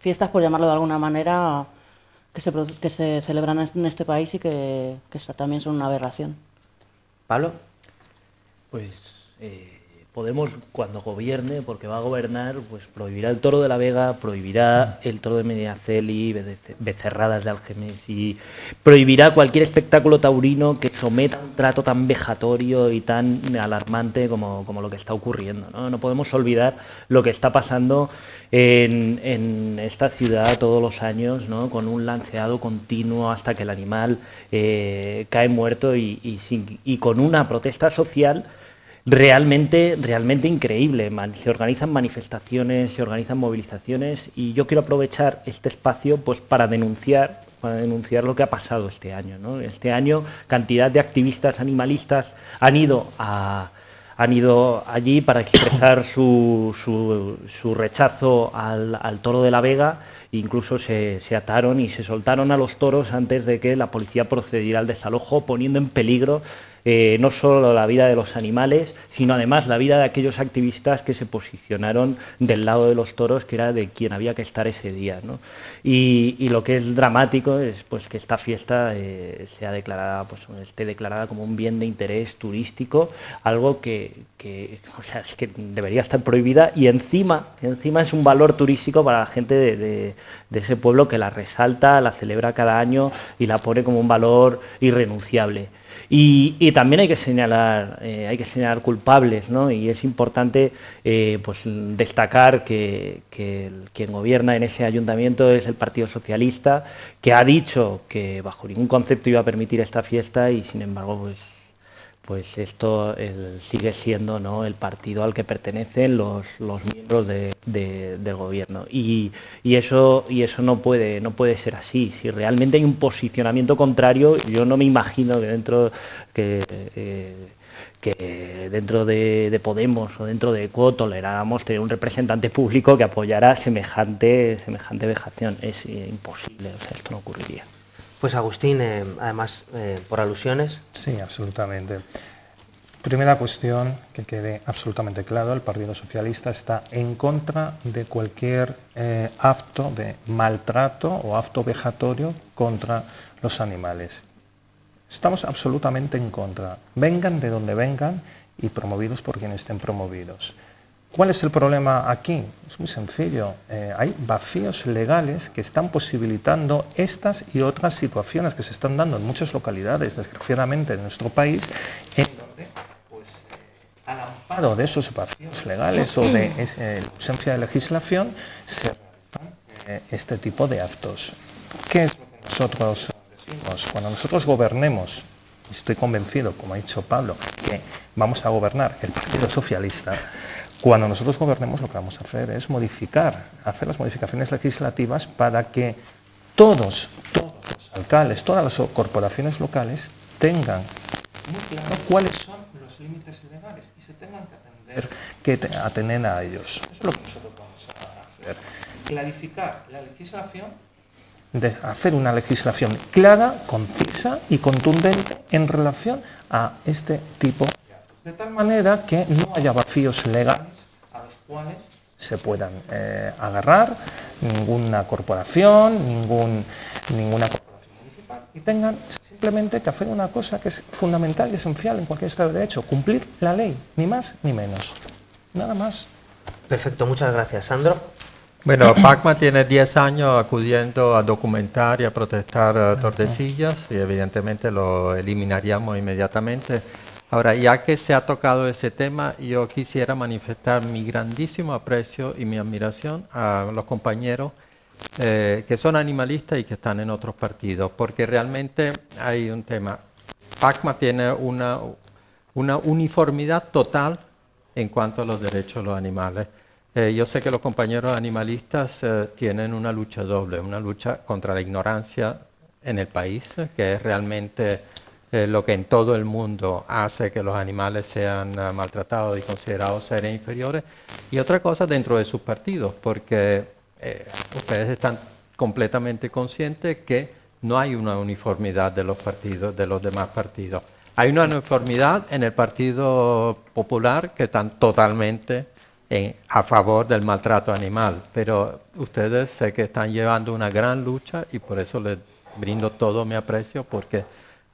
fiestas, por llamarlo de alguna manera, que se, que se celebran en este país y que, también son una aberración. ¿Pablo? Pues eh, Podemos, cuando gobierne, porque va a gobernar, pues prohibirá el toro de la Vega, prohibirá el toro de Mediaceli, becerradas de Algemes y prohibirá cualquier espectáculo taurino que someta un trato tan vejatorio y tan alarmante como, lo que está ocurriendo. ¿no? podemos olvidar lo que está pasando en, esta ciudad todos los años, ¿no? con un lanceado continuo hasta que el animal eh, cae muerto y con una protesta social realmente, realmente increíble. se organizan manifestaciones, se organizan movilizaciones y yo quiero aprovechar este espacio pues, para denunciar para denunciar lo que ha pasado este año. Este año cantidad de activistas animalistas han ido, han ido allí para expresar su, su, rechazo al, toro de la Vega incluso se, se, ataron y se soltaron a los toros antes de que la policía procediera al desalojo, poniendo en peligro eh, no solo la vida de los animales, sino además la vida de aquellos activistas que se posicionaron del lado de los toros, que era de quien había que estar ese día. ¿no? Y, lo que es dramático es pues, que esta fiesta eh, sea declarada, pues, esté declarada como un bien de interés turístico, algo que, que, o sea, es que debería estar prohibida y encima, encima es un valor turístico para la gente de, de ese pueblo que la resalta, la celebra cada año y la pone como un valor irrenunciable. Y, también hay que señalar, eh, hay que señalar culpables, ¿no? Y es importante eh, pues, destacar que, que quien gobierna en ese ayuntamiento es el Partido Socialista, que ha dicho que bajo ningún concepto iba a permitir esta fiesta y sin embargo pues pues esto sigue siendo ¿no? el partido al que pertenecen los, miembros de, de, del gobierno. Y, eso, y eso no puede, no puede ser así. Si realmente hay un posicionamiento contrario, yo no me imagino que dentro, que, eh, dentro de, de, Podemos o dentro de ECO toleráramos tener un representante público que apoyara semejante, semejante vejación. Es imposible, o sea, esto no ocurriría. Pues Agustín, eh, además, eh, por alusiones. Sí, absolutamente. Primera cuestión, que quede absolutamente claro, el Partido Socialista está en contra de cualquier eh, acto de maltrato o acto vejatorio contra los animales. Estamos absolutamente en contra, vengan de donde vengan y promovidos por quienes estén promovidos. ¿Cuál es el problema aquí? Es muy sencillo. Eh, hay vacíos legales que están posibilitando estas y otras situaciones que se están dando en muchas localidades, desgraciadamente, en nuestro país, en donde, pues, al amparo de esos vacíos legales o de eh, ausencia de legislación, se eh, este tipo de actos. ¿Qué es lo que nosotros decimos? Cuando nosotros gobernemos, estoy convencido, como ha dicho Pablo, que vamos a gobernar el Partido Socialista, cuando nosotros gobernemos lo que vamos a hacer es modificar, hacer las modificaciones legislativas para que todos, todos los alcaldes, todas las corporaciones locales tengan muy claro cuáles son los límites legales y se tengan que atender, que atener a ellos. Eso es lo que nosotros vamos a hacer. Clarificar la legislación, hacer una legislación clara, concisa y contundente en relación a este tipo de actos. De tal manera que no haya vacíos legales cuales se puedan eh, agarrar ninguna corporación, ningún, ninguna corporación municipal y tengan simplemente que hacer una cosa que es fundamental y esencial en cualquier Estado de Derecho, cumplir la ley, ni más ni menos. Nada más. Perfecto, muchas gracias. Sandro. Bueno, PACMA tiene 10 años acudiendo a documentar y a protestar uh, Tordesillas y evidentemente lo eliminaríamos inmediatamente. Ahora, ya que se ha tocado ese tema, yo quisiera manifestar mi grandísimo aprecio y mi admiración a los compañeros eh, que son animalistas y que están en otros partidos, porque realmente hay un tema. PACMA tiene una, uniformidad total en cuanto a los derechos de los animales. Eh, yo sé que los compañeros animalistas eh, tienen una lucha doble, una lucha contra la ignorancia en el país, que es realmente eh, lo que en todo el mundo hace que los animales sean uh, maltratados y considerados seres inferiores, y otra cosa dentro de sus partidos, porque eh, ustedes están completamente conscientes que no hay una uniformidad de los partidos, de los demás partidos. Hay una uniformidad en el Partido Popular que están totalmente en, a favor del maltrato animal, pero ustedes sé que están llevando una gran lucha y por eso les brindo todo mi aprecio porque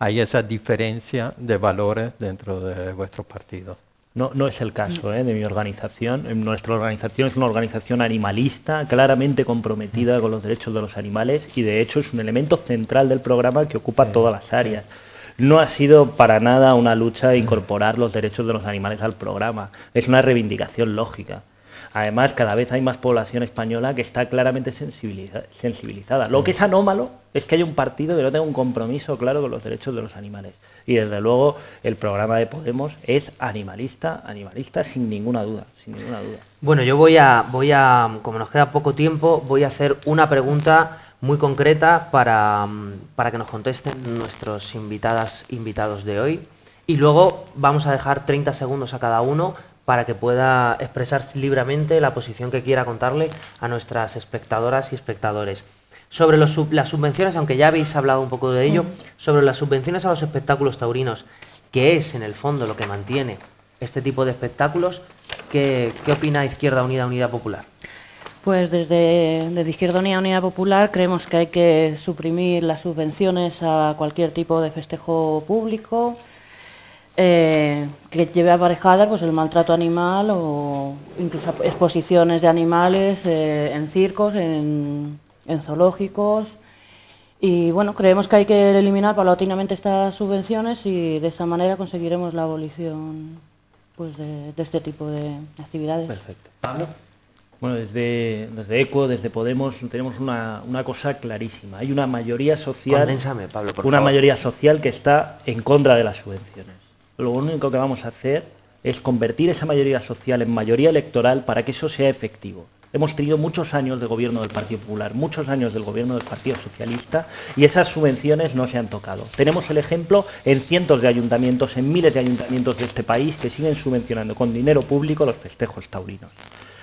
hay esa diferencia de valores dentro de vuestro partido. No, no es el caso ¿eh? de mi organización. Nuestra organización es una organización animalista, claramente comprometida con los derechos de los animales y de hecho es un elemento central del programa que ocupa sí, todas las áreas. Sí. No ha sido para nada una lucha incorporar los derechos de los animales al programa, es una reivindicación lógica. Además, cada vez hay más población española que está claramente sensibiliza sensibilizada. Lo que es anómalo es que hay un partido que no tenga un compromiso claro con los derechos de los animales. Y desde luego el programa de Podemos es animalista, animalista sin ninguna duda, sin ninguna duda. Bueno, yo voy a, voy a, como nos queda poco tiempo, voy a hacer una pregunta muy concreta para, para que nos contesten nuestros invitadas, invitados de hoy. Y luego vamos a dejar 30 segundos a cada uno para que pueda expresar libremente la posición que quiera contarle a nuestras espectadoras y espectadores. Sobre los, las subvenciones, aunque ya habéis hablado un poco de ello, sobre las subvenciones a los espectáculos taurinos, que es en el fondo lo que mantiene este tipo de espectáculos, ¿qué, qué opina Izquierda Unida Unidad Popular? Pues desde, desde Izquierda Unida Unidad Popular creemos que hay que suprimir las subvenciones a cualquier tipo de festejo público eh, que lleve aparejada pues, el maltrato animal o incluso exposiciones de animales eh, en circos, en, en zoológicos. Y bueno, creemos que hay que eliminar paulatinamente estas subvenciones y de esa manera conseguiremos la abolición pues, de, de este tipo de actividades. Perfecto. Pablo. Bueno, desde, desde ECO, desde Podemos, tenemos una, una cosa clarísima. Hay una mayoría social. Condénsame, Pablo, por Una favor. mayoría social que está en contra de las subvenciones. Lo único que vamos a hacer es convertir esa mayoría social en mayoría electoral para que eso sea efectivo. Hemos tenido muchos años de gobierno del Partido Popular, muchos años del gobierno del Partido Socialista y esas subvenciones no se han tocado. Tenemos el ejemplo en cientos de ayuntamientos, en miles de ayuntamientos de este país que siguen subvencionando con dinero público los festejos taurinos.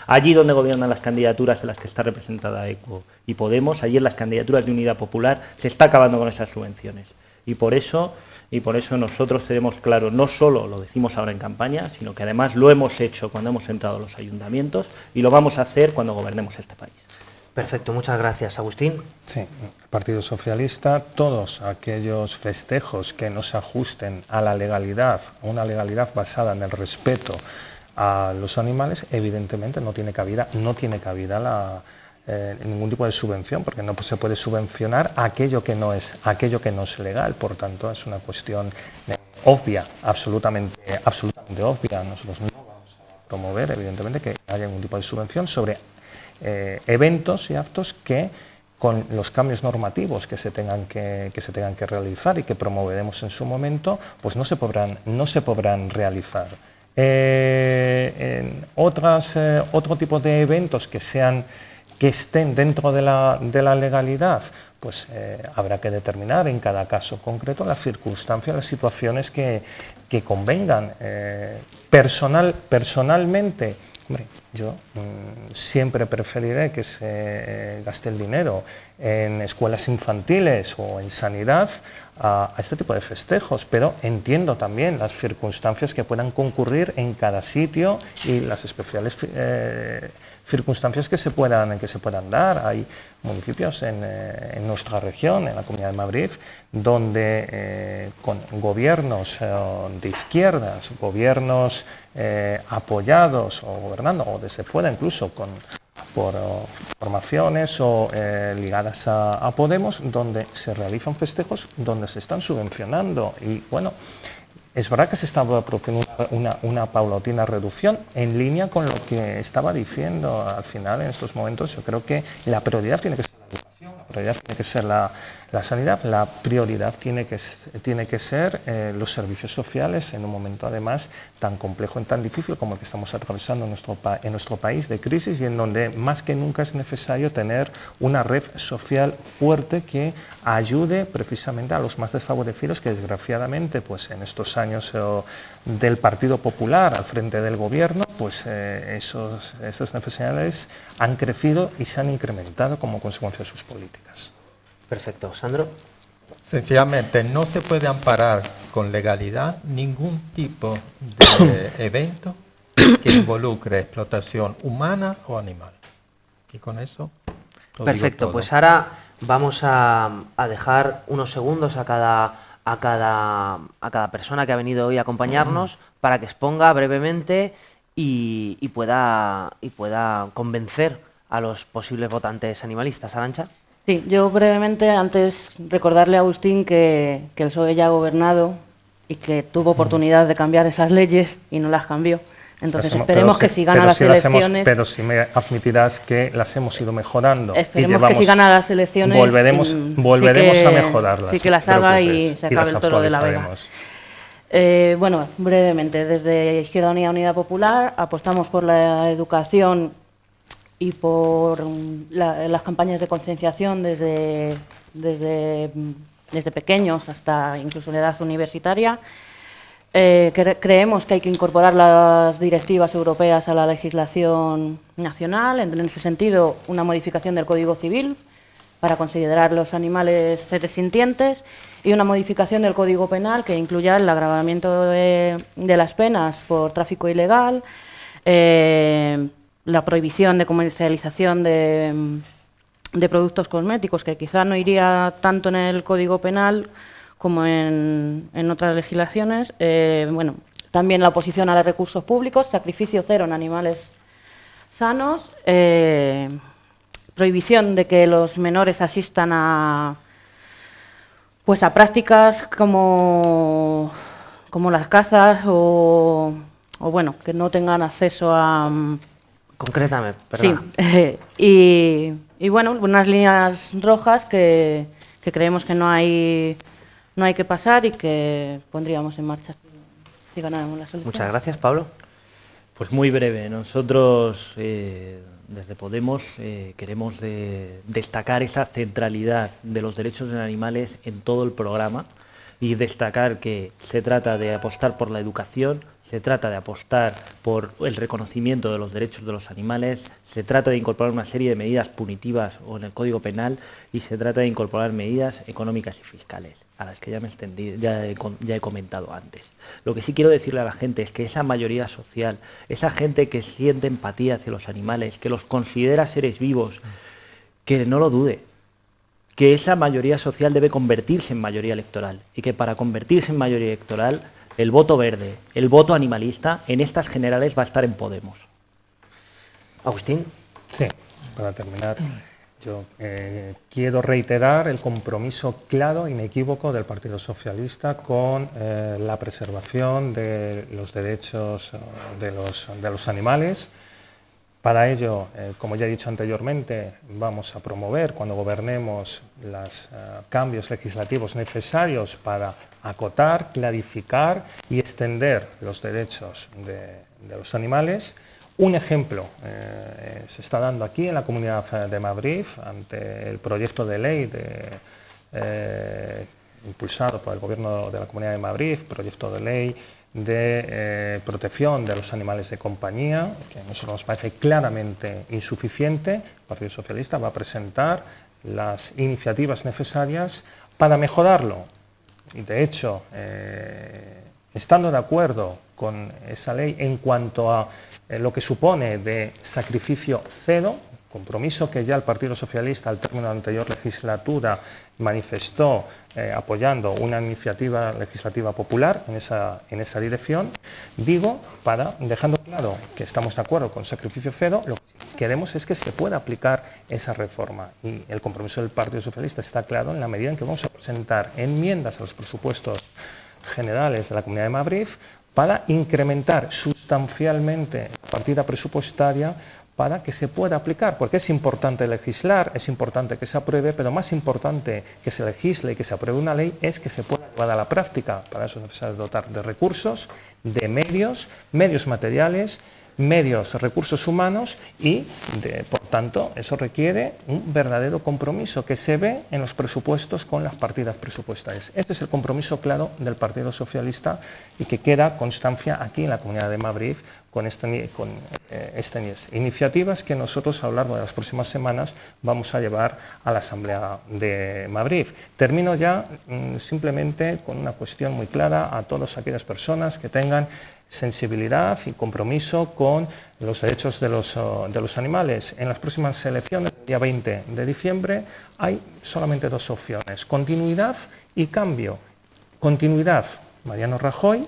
Allí donde gobiernan las candidaturas en las que está representada ECO y Podemos, allí en las candidaturas de Unidad Popular, se está acabando con esas subvenciones. Y por eso, y por eso nosotros tenemos claro, no solo lo decimos ahora en campaña, sino que además lo hemos hecho cuando hemos entrado a los ayuntamientos y lo vamos a hacer cuando gobernemos este país. Perfecto, muchas gracias, Agustín. Sí, el Partido Socialista, todos aquellos festejos que no se ajusten a la legalidad, a una legalidad basada en el respeto a los animales, evidentemente no tiene cabida, no tiene cabida la, eh, ningún tipo de subvención, porque no se puede subvencionar aquello que no es, aquello que no es legal. Por tanto, es una cuestión obvia, absolutamente, absolutamente obvia. Nosotros no vamos a promover, evidentemente, que haya ningún tipo de subvención sobre eh, eventos y actos que con los cambios normativos que se tengan que, que se tengan que realizar y que promoveremos en su momento, pues no se podrán, no se podrán realizar. Eh, otras, otro tipo de eventos que sean que estén dentro de la, de la legalidad, pues eh, habrá que determinar en cada caso concreto las circunstancias, las situaciones que, que convengan. Eh, personal, personalmente, hombre, yo mm, siempre preferiré que se eh, gaste el dinero en escuelas infantiles o en sanidad a, este tipo de festejos, pero entiendo también las circunstancias que puedan concurrir en cada sitio y las especiales eh, circunstancias que se puedan, que se puedan dar. Hay municipios en, eh, nuestra región, en la Comunidad de Madrid, donde con gobiernos de izquierdas, gobiernos eh, apoyados o gobernando, o desde fuera incluso con, por oh, formaciones o eh, ligadas a, Podemos, donde se realizan festejos donde se están subvencionando. Y bueno, es verdad que se estaba produciendo una, una, paulatina reducción en línea con lo que estaba diciendo al final en estos momentos. Yo creo que la prioridad tiene que ser la educación, la prioridad tiene que ser la, la sanidad, la prioridad tiene que, tiene que ser eh, los servicios sociales en un momento además tan complejo y tan difícil como el que estamos atravesando en nuestro, país de crisis y en donde más que nunca es necesario tener una red social fuerte que ayude precisamente a los más desfavorecidos que desgraciadamente pues en estos años eh, del Partido Popular al frente del gobierno pues eh, esos, esas necesidades han crecido y se han incrementado como consecuencia de sus políticas. Perfecto. Sandro. Sencillamente, no se puede amparar con legalidad ningún tipo de evento que involucre explotación humana o animal. Y con eso... Perfecto, pues ahora vamos a, a dejar unos segundos a cada, a, cada, a cada persona que ha venido hoy a acompañarnos para que exponga brevemente y, y pueda, y pueda convencer a los posibles votantes animalistas. Arancha. Sí, yo brevemente, antes recordarle a Agustín que, que el PSOE ya ha gobernado y que tuvo oportunidad de cambiar esas leyes y no las cambió. Entonces esperemos que si- si gana las si las hemos- elecciones... pero si me admitirás que las hemos ido mejorando. y Esperemos llevamos- que si gana las elecciones Volveremos, sí volveremos que- a mejorarlas. sí que las haga y se y acabe el toro de la Vega. Eh, bueno, brevemente, desde Izquierda Unida Unidad Popular apostamos por la educación y por mm, la- las campañas de concienciación desde, desde, mm, desde pequeños hasta incluso la edad universitaria. Eh, cre- creemos que hay que incorporar las directivas europeas a la legislación nacional, en, en ese sentido una modificación del Código Civil para considerar los animales seres sintientes y una modificación del Código Penal que incluya el agravamiento de, las penas por tráfico ilegal, eh, la prohibición de comercialización de, productos cosméticos, que quizá no iría tanto en el Código Penal como en, otras legislaciones. Eh, bueno, también la oposición a los recursos públicos, sacrificio cero en animales sanos, eh, prohibición de que los menores asistan a pues a prácticas como, como las cazas o, bueno, que no tengan acceso a... Concretamente, perdón. Sí, y, y, bueno, unas líneas rojas que, que, creemos que no hay, no hay que pasar y que pondríamos en marcha si, ganáramos la solución. Muchas gracias, Pablo. Pues muy breve, nosotros... Eh, desde Podemos eh, queremos destacar esa centralidad de los derechos de los animales en todo el programa y destacar que se trata de apostar por la educación, se trata de apostar por el reconocimiento de los derechos de los animales, se trata de incorporar una serie de medidas punitivas o en el Código Penal y se trata de incorporar medidas económicas y fiscales, a las que ya, me ya he comentado antes. Lo que sí quiero decirle a la gente es que esa mayoría social, esa gente que siente empatía hacia los animales, que los considera seres vivos, que no lo dude, que esa mayoría social debe convertirse en mayoría electoral y que para convertirse en mayoría electoral el voto verde, el voto animalista, en estas generales va a estar en Podemos. Agustín. Sí, para terminar, yo eh, quiero reiterar el compromiso claro, inequívoco del Partido Socialista con eh, la preservación de los derechos eh, de los, de los animales. Para ello, como ya he dicho anteriormente, vamos a promover cuando gobernemos los cambios legislativos necesarios para acotar, clarificar y extender los derechos de, los animales. Un ejemplo eh, se está dando aquí en la Comunidad de Madrid ante el proyecto de ley eh, impulsado por el Gobierno de la Comunidad de Madrid, proyecto de ley de eh, protección de los animales de compañía, que a nosotros nos parece claramente insuficiente. El Partido Socialista va a presentar las iniciativas necesarias para mejorarlo, y de hecho, eh, estando de acuerdo con esa ley en cuanto a eh, lo que supone de sacrificio cero, compromiso que ya el Partido Socialista al término de la anterior legislatura manifestó eh, apoyando una iniciativa legislativa popular en esa, en esa dirección, digo, para, dejando claro que estamos de acuerdo con sacrificio cero, lo que queremos es que se pueda aplicar esa reforma. Y el compromiso del Partido Socialista está claro en la medida en que vamos a presentar enmiendas a los presupuestos generales de la Comunidad de Madrid para incrementar sustancialmente la partida presupuestaria para que se pueda aplicar, porque es importante legislar, es importante que se apruebe, pero más importante que se legisle y que se apruebe una ley es que se pueda llevar a la práctica. Para eso es necesario dotar de recursos, de medios, medios materiales medios, recursos humanos y, por tanto, eso requiere un verdadero compromiso que se ve en los presupuestos con las partidas presupuestarias. Este es el compromiso claro del Partido Socialista y que queda constancia aquí en la Comunidad de Madrid con, este, con eh, estas iniciativas que nosotros a lo largo de las próximas semanas vamos a llevar a la Asamblea de Madrid. Termino ya mm, simplemente con una cuestión muy clara a todas aquellas personas que tengan sensibilidad y compromiso con los derechos de los, oh, de los animales. En las próximas elecciones, el día 20 de diciembre, hay solamente dos opciones, continuidad y cambio. Continuidad, Mariano Rajoy,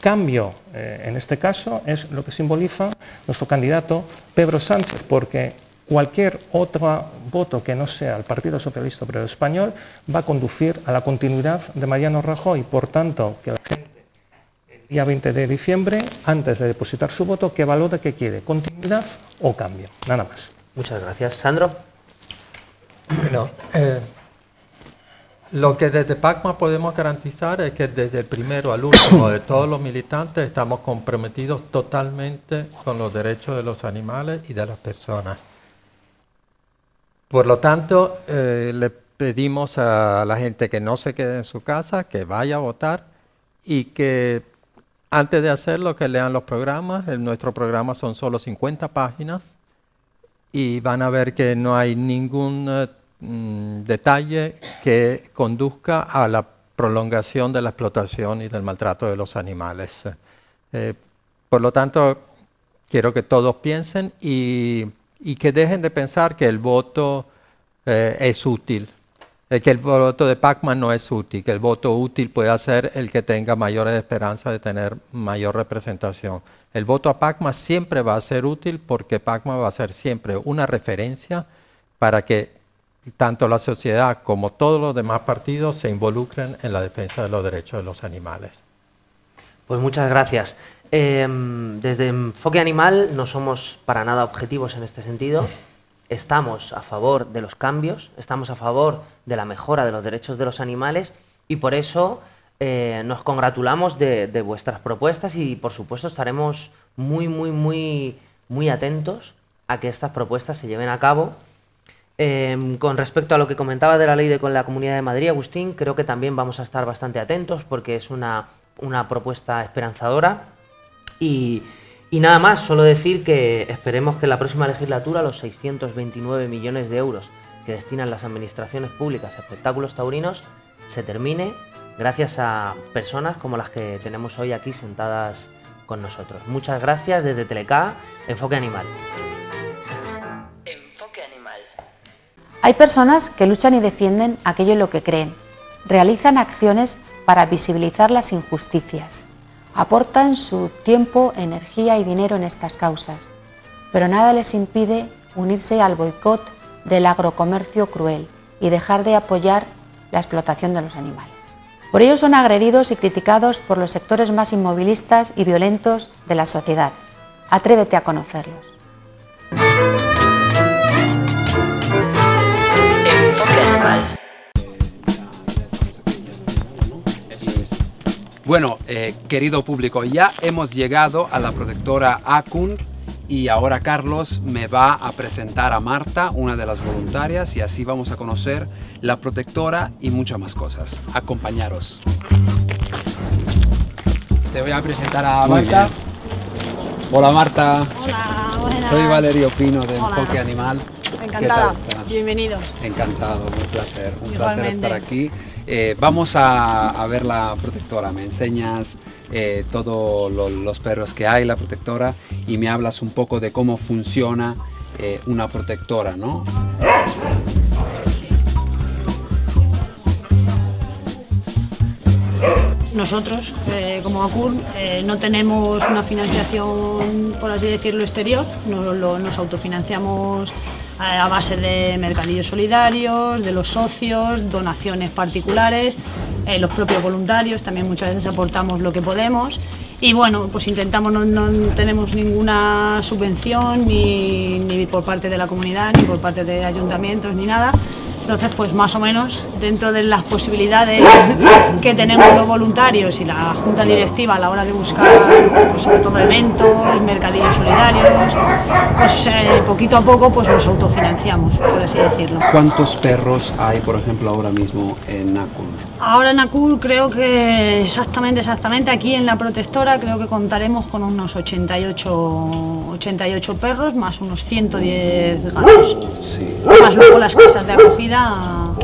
cambio, eh, en este caso, es lo que simboliza nuestro candidato Pedro Sánchez, porque cualquier otro voto que no sea el Partido Socialista Obrero Español va a conducir a la continuidad de Mariano Rajoy. Por tanto, que la gente día 20 de diciembre, antes de depositar su voto, que valore que quiere, continuidad o cambio. Nada más. Muchas gracias. Sandro. Bueno, eh, lo que desde PACMA podemos garantizar es que desde el primero al último de todos los militantes estamos comprometidos totalmente con los derechos de los animales y de las personas. Por lo tanto, eh, le pedimos a la gente que no se quede en su casa, que vaya a votar y que antes de hacerlo, que lean los programas. En nuestro programa son solo 50 páginas y van a ver que no hay ningún eh, mm, detalle que conduzca a la prolongación de la explotación y del maltrato de los animales. Eh, por lo tanto, quiero que todos piensen y, que dejen de pensar que el voto eh, es útil, eh, que el voto de Pacman no es útil, que el voto útil puede ser el que tenga mayores esperanzas de tener mayor representación. El voto a Pacman siempre va a ser útil porque Pacman va a ser siempre una referencia para que tanto la sociedad como todos los demás partidos se involucren en la defensa de los derechos de los animales. Pues muchas gracias. Em, desde Enfoque Animal no somos para nada objetivos en este sentido. Estamos a favor de los cambios, estamos a favor de la mejora de los derechos de los animales y por eso eh, nos congratulamos de, de, vuestras propuestas y por supuesto estaremos muy, muy, muy, muy atentos a que estas propuestas se lleven a cabo Em, con respecto a lo que comentaba de la ley de con la Comunidad de Madrid, Agustín, creo que también vamos a estar bastante atentos porque es una, propuesta esperanzadora. Y, nada más, solo decir que esperemos que en la próxima legislatura los 629 millones de euros que destinan las administraciones públicas a espectáculos taurinos se termine gracias a personas como las que tenemos hoy aquí sentadas con nosotros. Muchas gracias desde Teleca, Enfoque Animal. Hay personas que luchan y defienden aquello en lo que creen, realizan acciones para visibilizar las injusticias, aportan su tiempo, energía y dinero en estas causas, pero nada les impide unirse al boicot del agrocomercio cruel y dejar de apoyar la explotación de los animales. Por ello son agredidos y criticados por los sectores más inmovilistas y violentos de la sociedad. Atrévete a conocerlos. Bueno, eh, querido público, ya hemos llegado a la protectora ACUN y ahora Carlos me va a presentar a Marta, una de las voluntarias, y así vamos a conocer la protectora y muchas más cosas. Acompañaros. Te voy a presentar a Marta. Hola Marta. Hola, Soy Valerio Pino de Enfoque Animal. Encantada. Bienvenidos. Encantado, un placer. Un placer estar aquí. Eh, vamos a, ver la protectora. Me enseñas eh, todos los perros que hay, la protectora, y me hablas un poco de cómo funciona eh, una protectora, ¿no? Nosotros, como ACUR, no tenemos una financiación, por así decirlo, exterior, nos autofinanciamos a base de mercadillos solidarios, de los socios, donaciones particulares, eh, los propios voluntarios, también muchas veces aportamos lo que podemos. Y bueno, pues intentamos, no, tenemos ninguna subvención ni, ni por parte de la comunidad, ni por parte de ayuntamientos, ni nada, entonces, pues más o menos dentro de las posibilidades que tenemos los voluntarios y la junta directiva a la hora de buscar, pues, sobre todo eventos, mercadillos solidarios, pues eh, poquito a poco pues nos autofinanciamos, por así decirlo. ¿Cuántos perros hay, por ejemplo, ahora mismo en NACUL? Ahora en NACUL creo que exactamente, exactamente, aquí en la protectora creo que contaremos con unos 88, 88 perros, más unos 110 gatos, más luego las casas de acogida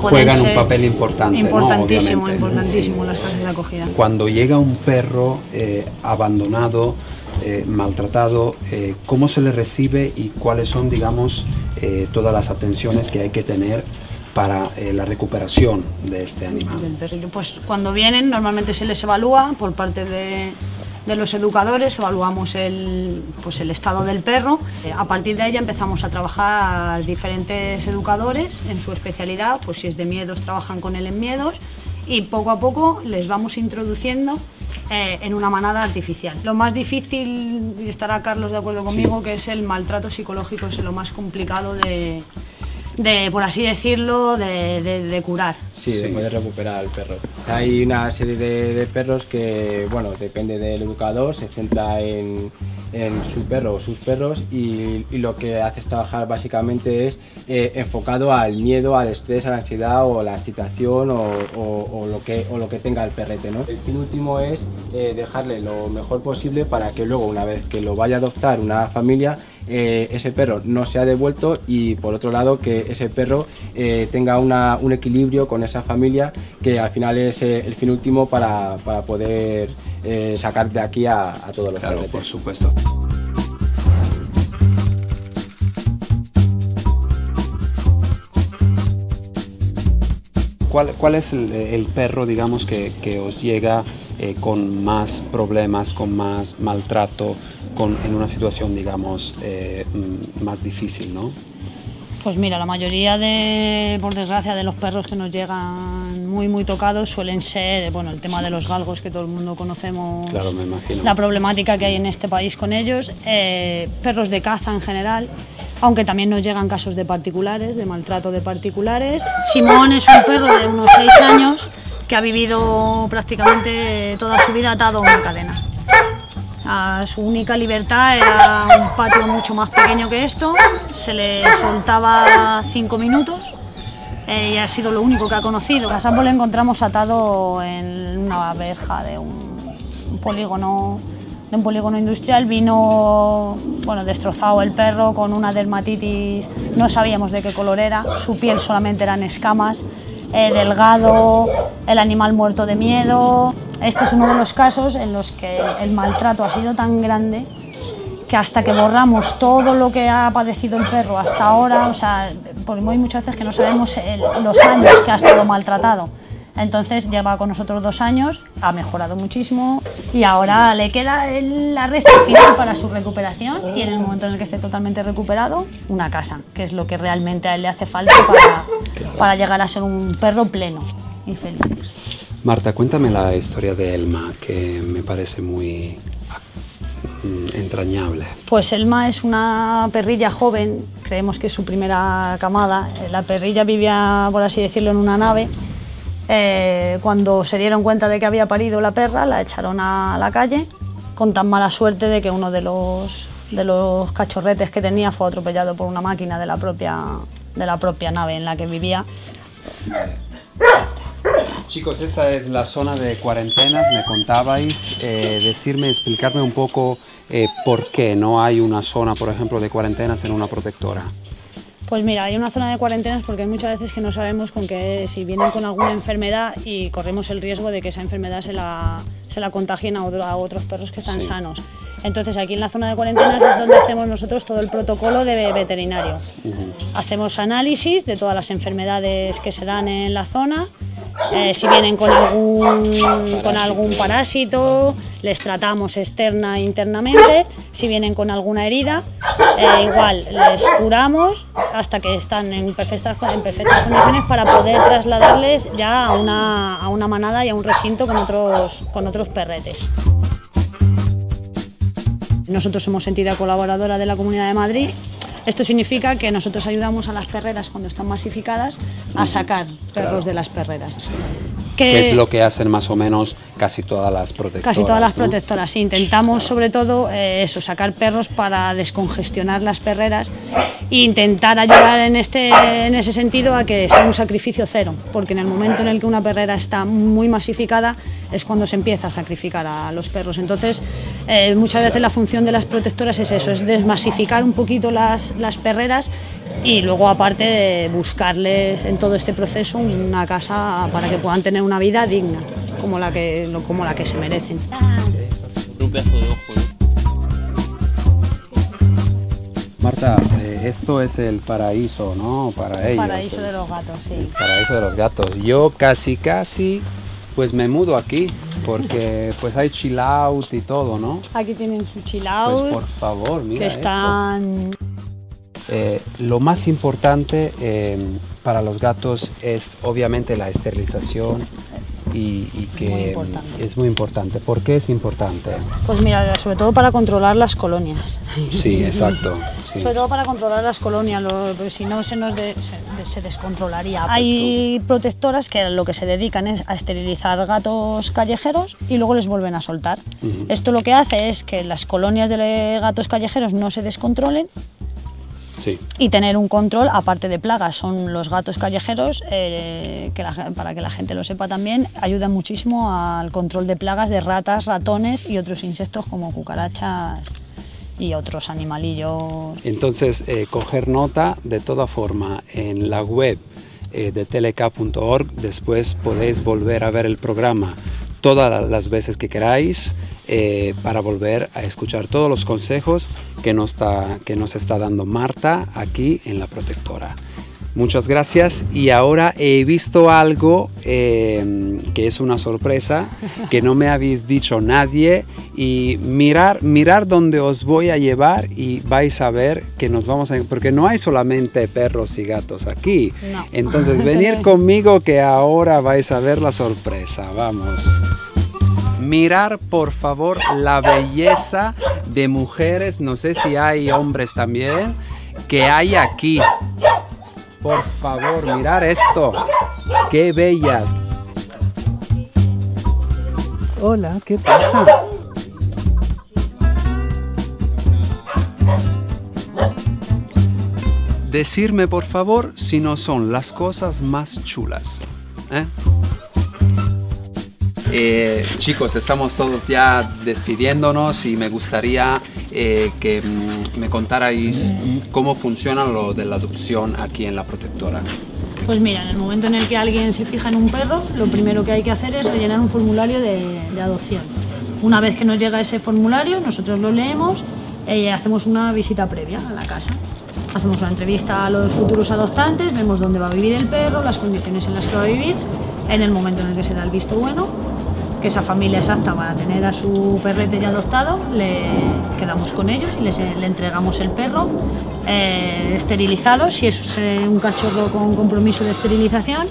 juegan un papel importante. Importantísimo, importantísimo las casas de acogida. Cuando llega un perro eh, abandonado, eh, maltratado, eh, ¿cómo se le recibe y cuáles son, digamos, todas las atenciones que hay que tener para la recuperación de este animal? Pues cuando vienen normalmente se les evalúa por parte de de los educadores, evaluamos el, pues el estado del perro. Eh, a partir de ahí empezamos a trabajar diferentes educadores en su especialidad, pues si es de miedos trabajan con él en miedos y poco a poco les vamos introduciendo eh, en una manada artificial. Lo más difícil, y estará Carlos de acuerdo conmigo, que es el maltrato psicológico, es lo más complicado de, de, por así decirlo, de, curar. Sí, de poder recuperar al perro. Hay una serie de, perros que, bueno, depende del educador, se centra en, su perro o sus perros y, lo que hace trabajar básicamente es eh, enfocado al miedo, al estrés, a la ansiedad o la excitación o, lo, que, o lo que tenga el perrete. ¿no? El fin último es eh, dejarle lo mejor posible para que luego, una vez que lo vaya a adoptar una familia, eh, ese perro no sea devuelto y por otro lado que ese perro eh, tenga una- un equilibrio con esa familia que al final es eh, el fin último para, para poder sacar de aquí a, a todos los Claro, perretes. por supuesto. ¿Cuál, cuál es el, el perro, digamos, que, que os llega eh, con más problemas, con más maltrato, con, en una situación, digamos, eh, más difícil, ¿no? Pues mira, la mayoría de, por desgracia, de los perros que nos llegan muy, muy tocados suelen ser, bueno, el tema de los galgos, que todo el mundo conocemos. Claro, me imagino. La problemática que hay en este país con ellos, eh, perros de caza en general, aunque también nos llegan casos de particulares, de maltrato de particulares. Simón es un perro de unos 6 años que ha vivido prácticamente toda su vida atado a una cadena. Su única libertad era un patio mucho más pequeño que esto, se le soltaba cinco minutos. Eh, y ha sido lo único que ha conocido. A Sambo lo encontramos atado en una verja de un, un polígono de un polígono industrial, vino bueno, destrozado el perro con una dermatitis, no sabíamos de qué color era, su piel solamente eran escamas, eh, delgado, el animal muerto de miedo. Este es uno de los casos en los que el maltrato ha sido tan grande que hasta que borramos todo lo que ha padecido el perro hasta ahora, o sea, porque hay muchas veces que no sabemos los años que ha estado maltratado. Entonces lleva con nosotros dos años, ha mejorado muchísimo y ahora le queda la recta final para su recuperación y en el momento en el que esté totalmente recuperado, una casa, que es lo que realmente a él le hace falta para, para llegar a ser un perro pleno y feliz. Marta, cuéntame la historia de Elma, que me parece muy mm, entrañable. Pues Elma es una perrilla joven, creemos que es su primera camada. La perrilla vivía, por así decirlo, en una nave. Eh, cuando se dieron cuenta de que había parido la perra, la echaron a la calle, con tan mala suerte de que uno de los, de los cachorretes que tenía fue atropellado por una máquina de la propia, de la propia nave en la que vivía. Chicos, esta es la zona de cuarentenas, me contabais, eh, decirme, explicarme un poco eh, por qué no hay una zona, por ejemplo, de cuarentenas en una protectora. Pues mira, hay una zona de cuarentenas porque hay muchas veces que no sabemos con que si vienen con alguna enfermedad y corremos el riesgo de que esa enfermedad se la, se la contagien a, otro- a otros perros que están Sí. sanos. Entonces aquí en la zona de cuarentenas es donde hacemos nosotros todo el protocolo de veterinario. Hacemos análisis de todas las enfermedades que se dan en la zona. Eh, si vienen con algún, con algún parásito, les tratamos externa e internamente. Si vienen con alguna herida, eh, igual les curamos hasta que están en perfectas, en perfectas condiciones para poder trasladarles ya a una, a una manada y a un recinto con otros, con otros perretes. Nosotros somos entidad colaboradora de la Comunidad de Madrid. Esto significa que nosotros ayudamos a las perreras cuando están masificadas a sacar perros de las perreras. Que es lo que hacen más o menos casi todas las protectoras. Casi todas las ¿no? protectoras. Intentamos sobre todo eh, eso, sacar perros para descongestionar las perreras e intentar ayudar en, este, en ese sentido a que sea un sacrificio cero, porque en el momento en el que una perrera está muy masificada es cuando se empieza a sacrificar a los perros. Entonces, eh, muchas veces la función de las protectoras es eso, es desmasificar un poquito las, las perreras y luego aparte de buscarles en todo este proceso una casa para que puedan tener una vida digna, como la que, como la que se merecen. Un pedazo de ojo, ¿eh? Marta, eh, esto es el paraíso, ¿no? Para ellos. Paraíso de los gatos, sí. Paraíso de los gatos. Yo casi, casi, pues me mudo aquí, porque pues hay chill out y todo, ¿no? Aquí tienen su chill Pues out, por favor, mira que esto. Eh, lo más importante eh, para los gatos es obviamente la esterilización y, y que importante. es muy importante. ¿Por qué es importante? Pues mira, sobre todo para controlar las colonias. Sí, exacto. sí. Sobre todo para controlar las colonias, lo- porque si no se nos de- se, se descontrolaría. Hay protectoras que lo que se dedican es a esterilizar gatos callejeros y luego les vuelven a soltar. Ujú. Esto lo que hace es que las colonias de gatos callejeros no se descontrolen Sí. y tener un control aparte de plagas. Son los gatos callejeros, eh, que la para que la gente lo sepa también, ayudan muchísimo al control de plagas de ratas, ratones y otros insectos como cucarachas y otros animalillos. Entonces, eh, coger nota de toda forma en la web eh, de teleca.org, después podéis volver a ver el programa todas las veces que queráis eh, para volver a escuchar todos los consejos que está, que nos está dando Marta aquí en La Protectora. Muchas gracias y ahora he visto algo eh, que es una sorpresa que no me habéis dicho nadie y mirar, mirar dónde os voy a llevar y vais a ver que nos vamos a... porque no hay solamente perros y gatos aquí. Entonces venir conmigo que ahora vais a ver la sorpresa. Vamos. Mirar por favor la belleza de mujeres, no sé si hay hombres también, que hay aquí. Por favor, mirar esto. Qué bellas. Hola, ¿qué pasa? Decirme por favor si no son las cosas más chulas. ¿eh? Eh, chicos, estamos todos ya despidiéndonos y me gustaría eh, que mm, me contarais cómo funciona lo de la adopción aquí en la protectora. Pues mira, en el momento en el que alguien se fija en un perro, lo primero que hay que hacer es rellenar un formulario de, de adopción. Una vez que nos llega ese formulario, nosotros lo leemos y hacemos una visita previa a la casa. Hacemos una entrevista a los futuros adoptantes, vemos dónde va a vivir el perro, las condiciones en las que va a vivir. En el momento en el que se da el visto bueno, que esa familia exacta para tener a su perrete ya adoptado, le quedamos con ellos y les- le entregamos el perro eh, esterilizado, si es eh, un cachorro con compromiso de esterilización,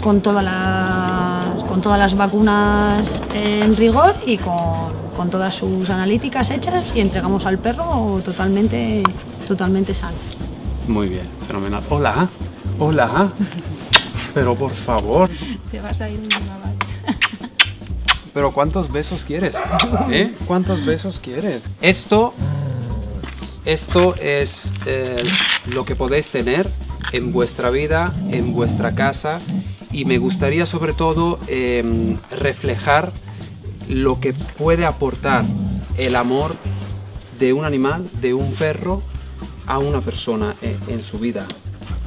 con todas las, con todas las vacunas en rigor y con, con todas sus analíticas hechas y entregamos al perro totalmente, totalmente sano. Muy bien, fenomenal. Hola, hola. Pero por favor, Te vas a ir. Pero ¿cuántos besos quieres? ¿Eh? ¿Cuántos besos quieres? Esto, esto es eh, lo que podéis tener en vuestra vida, en vuestra casa y me gustaría sobre todo em, reflejar lo que puede aportar el amor de un animal, de un perro, a una persona en, en su vida.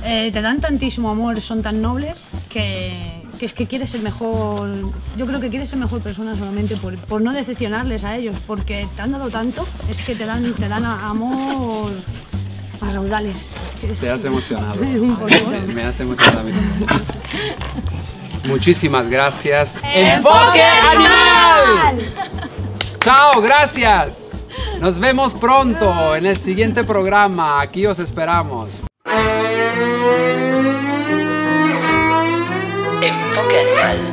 Eh, te dan tantísimo amor, son tan nobles que, que es que quieres ser mejor. Yo creo que quieres ser mejor persona solamente por, por no decepcionarles a ellos, porque te han dado tanto, es que te dan, te dan amor a raudales. Es que es- Te has emocionado. Por favor. Me has emocionado a mí. Muchísimas gracias. ¡Enfoque Animal! Chao, gracias. Nos vemos pronto en el siguiente programa. Aquí os esperamos. Enfoque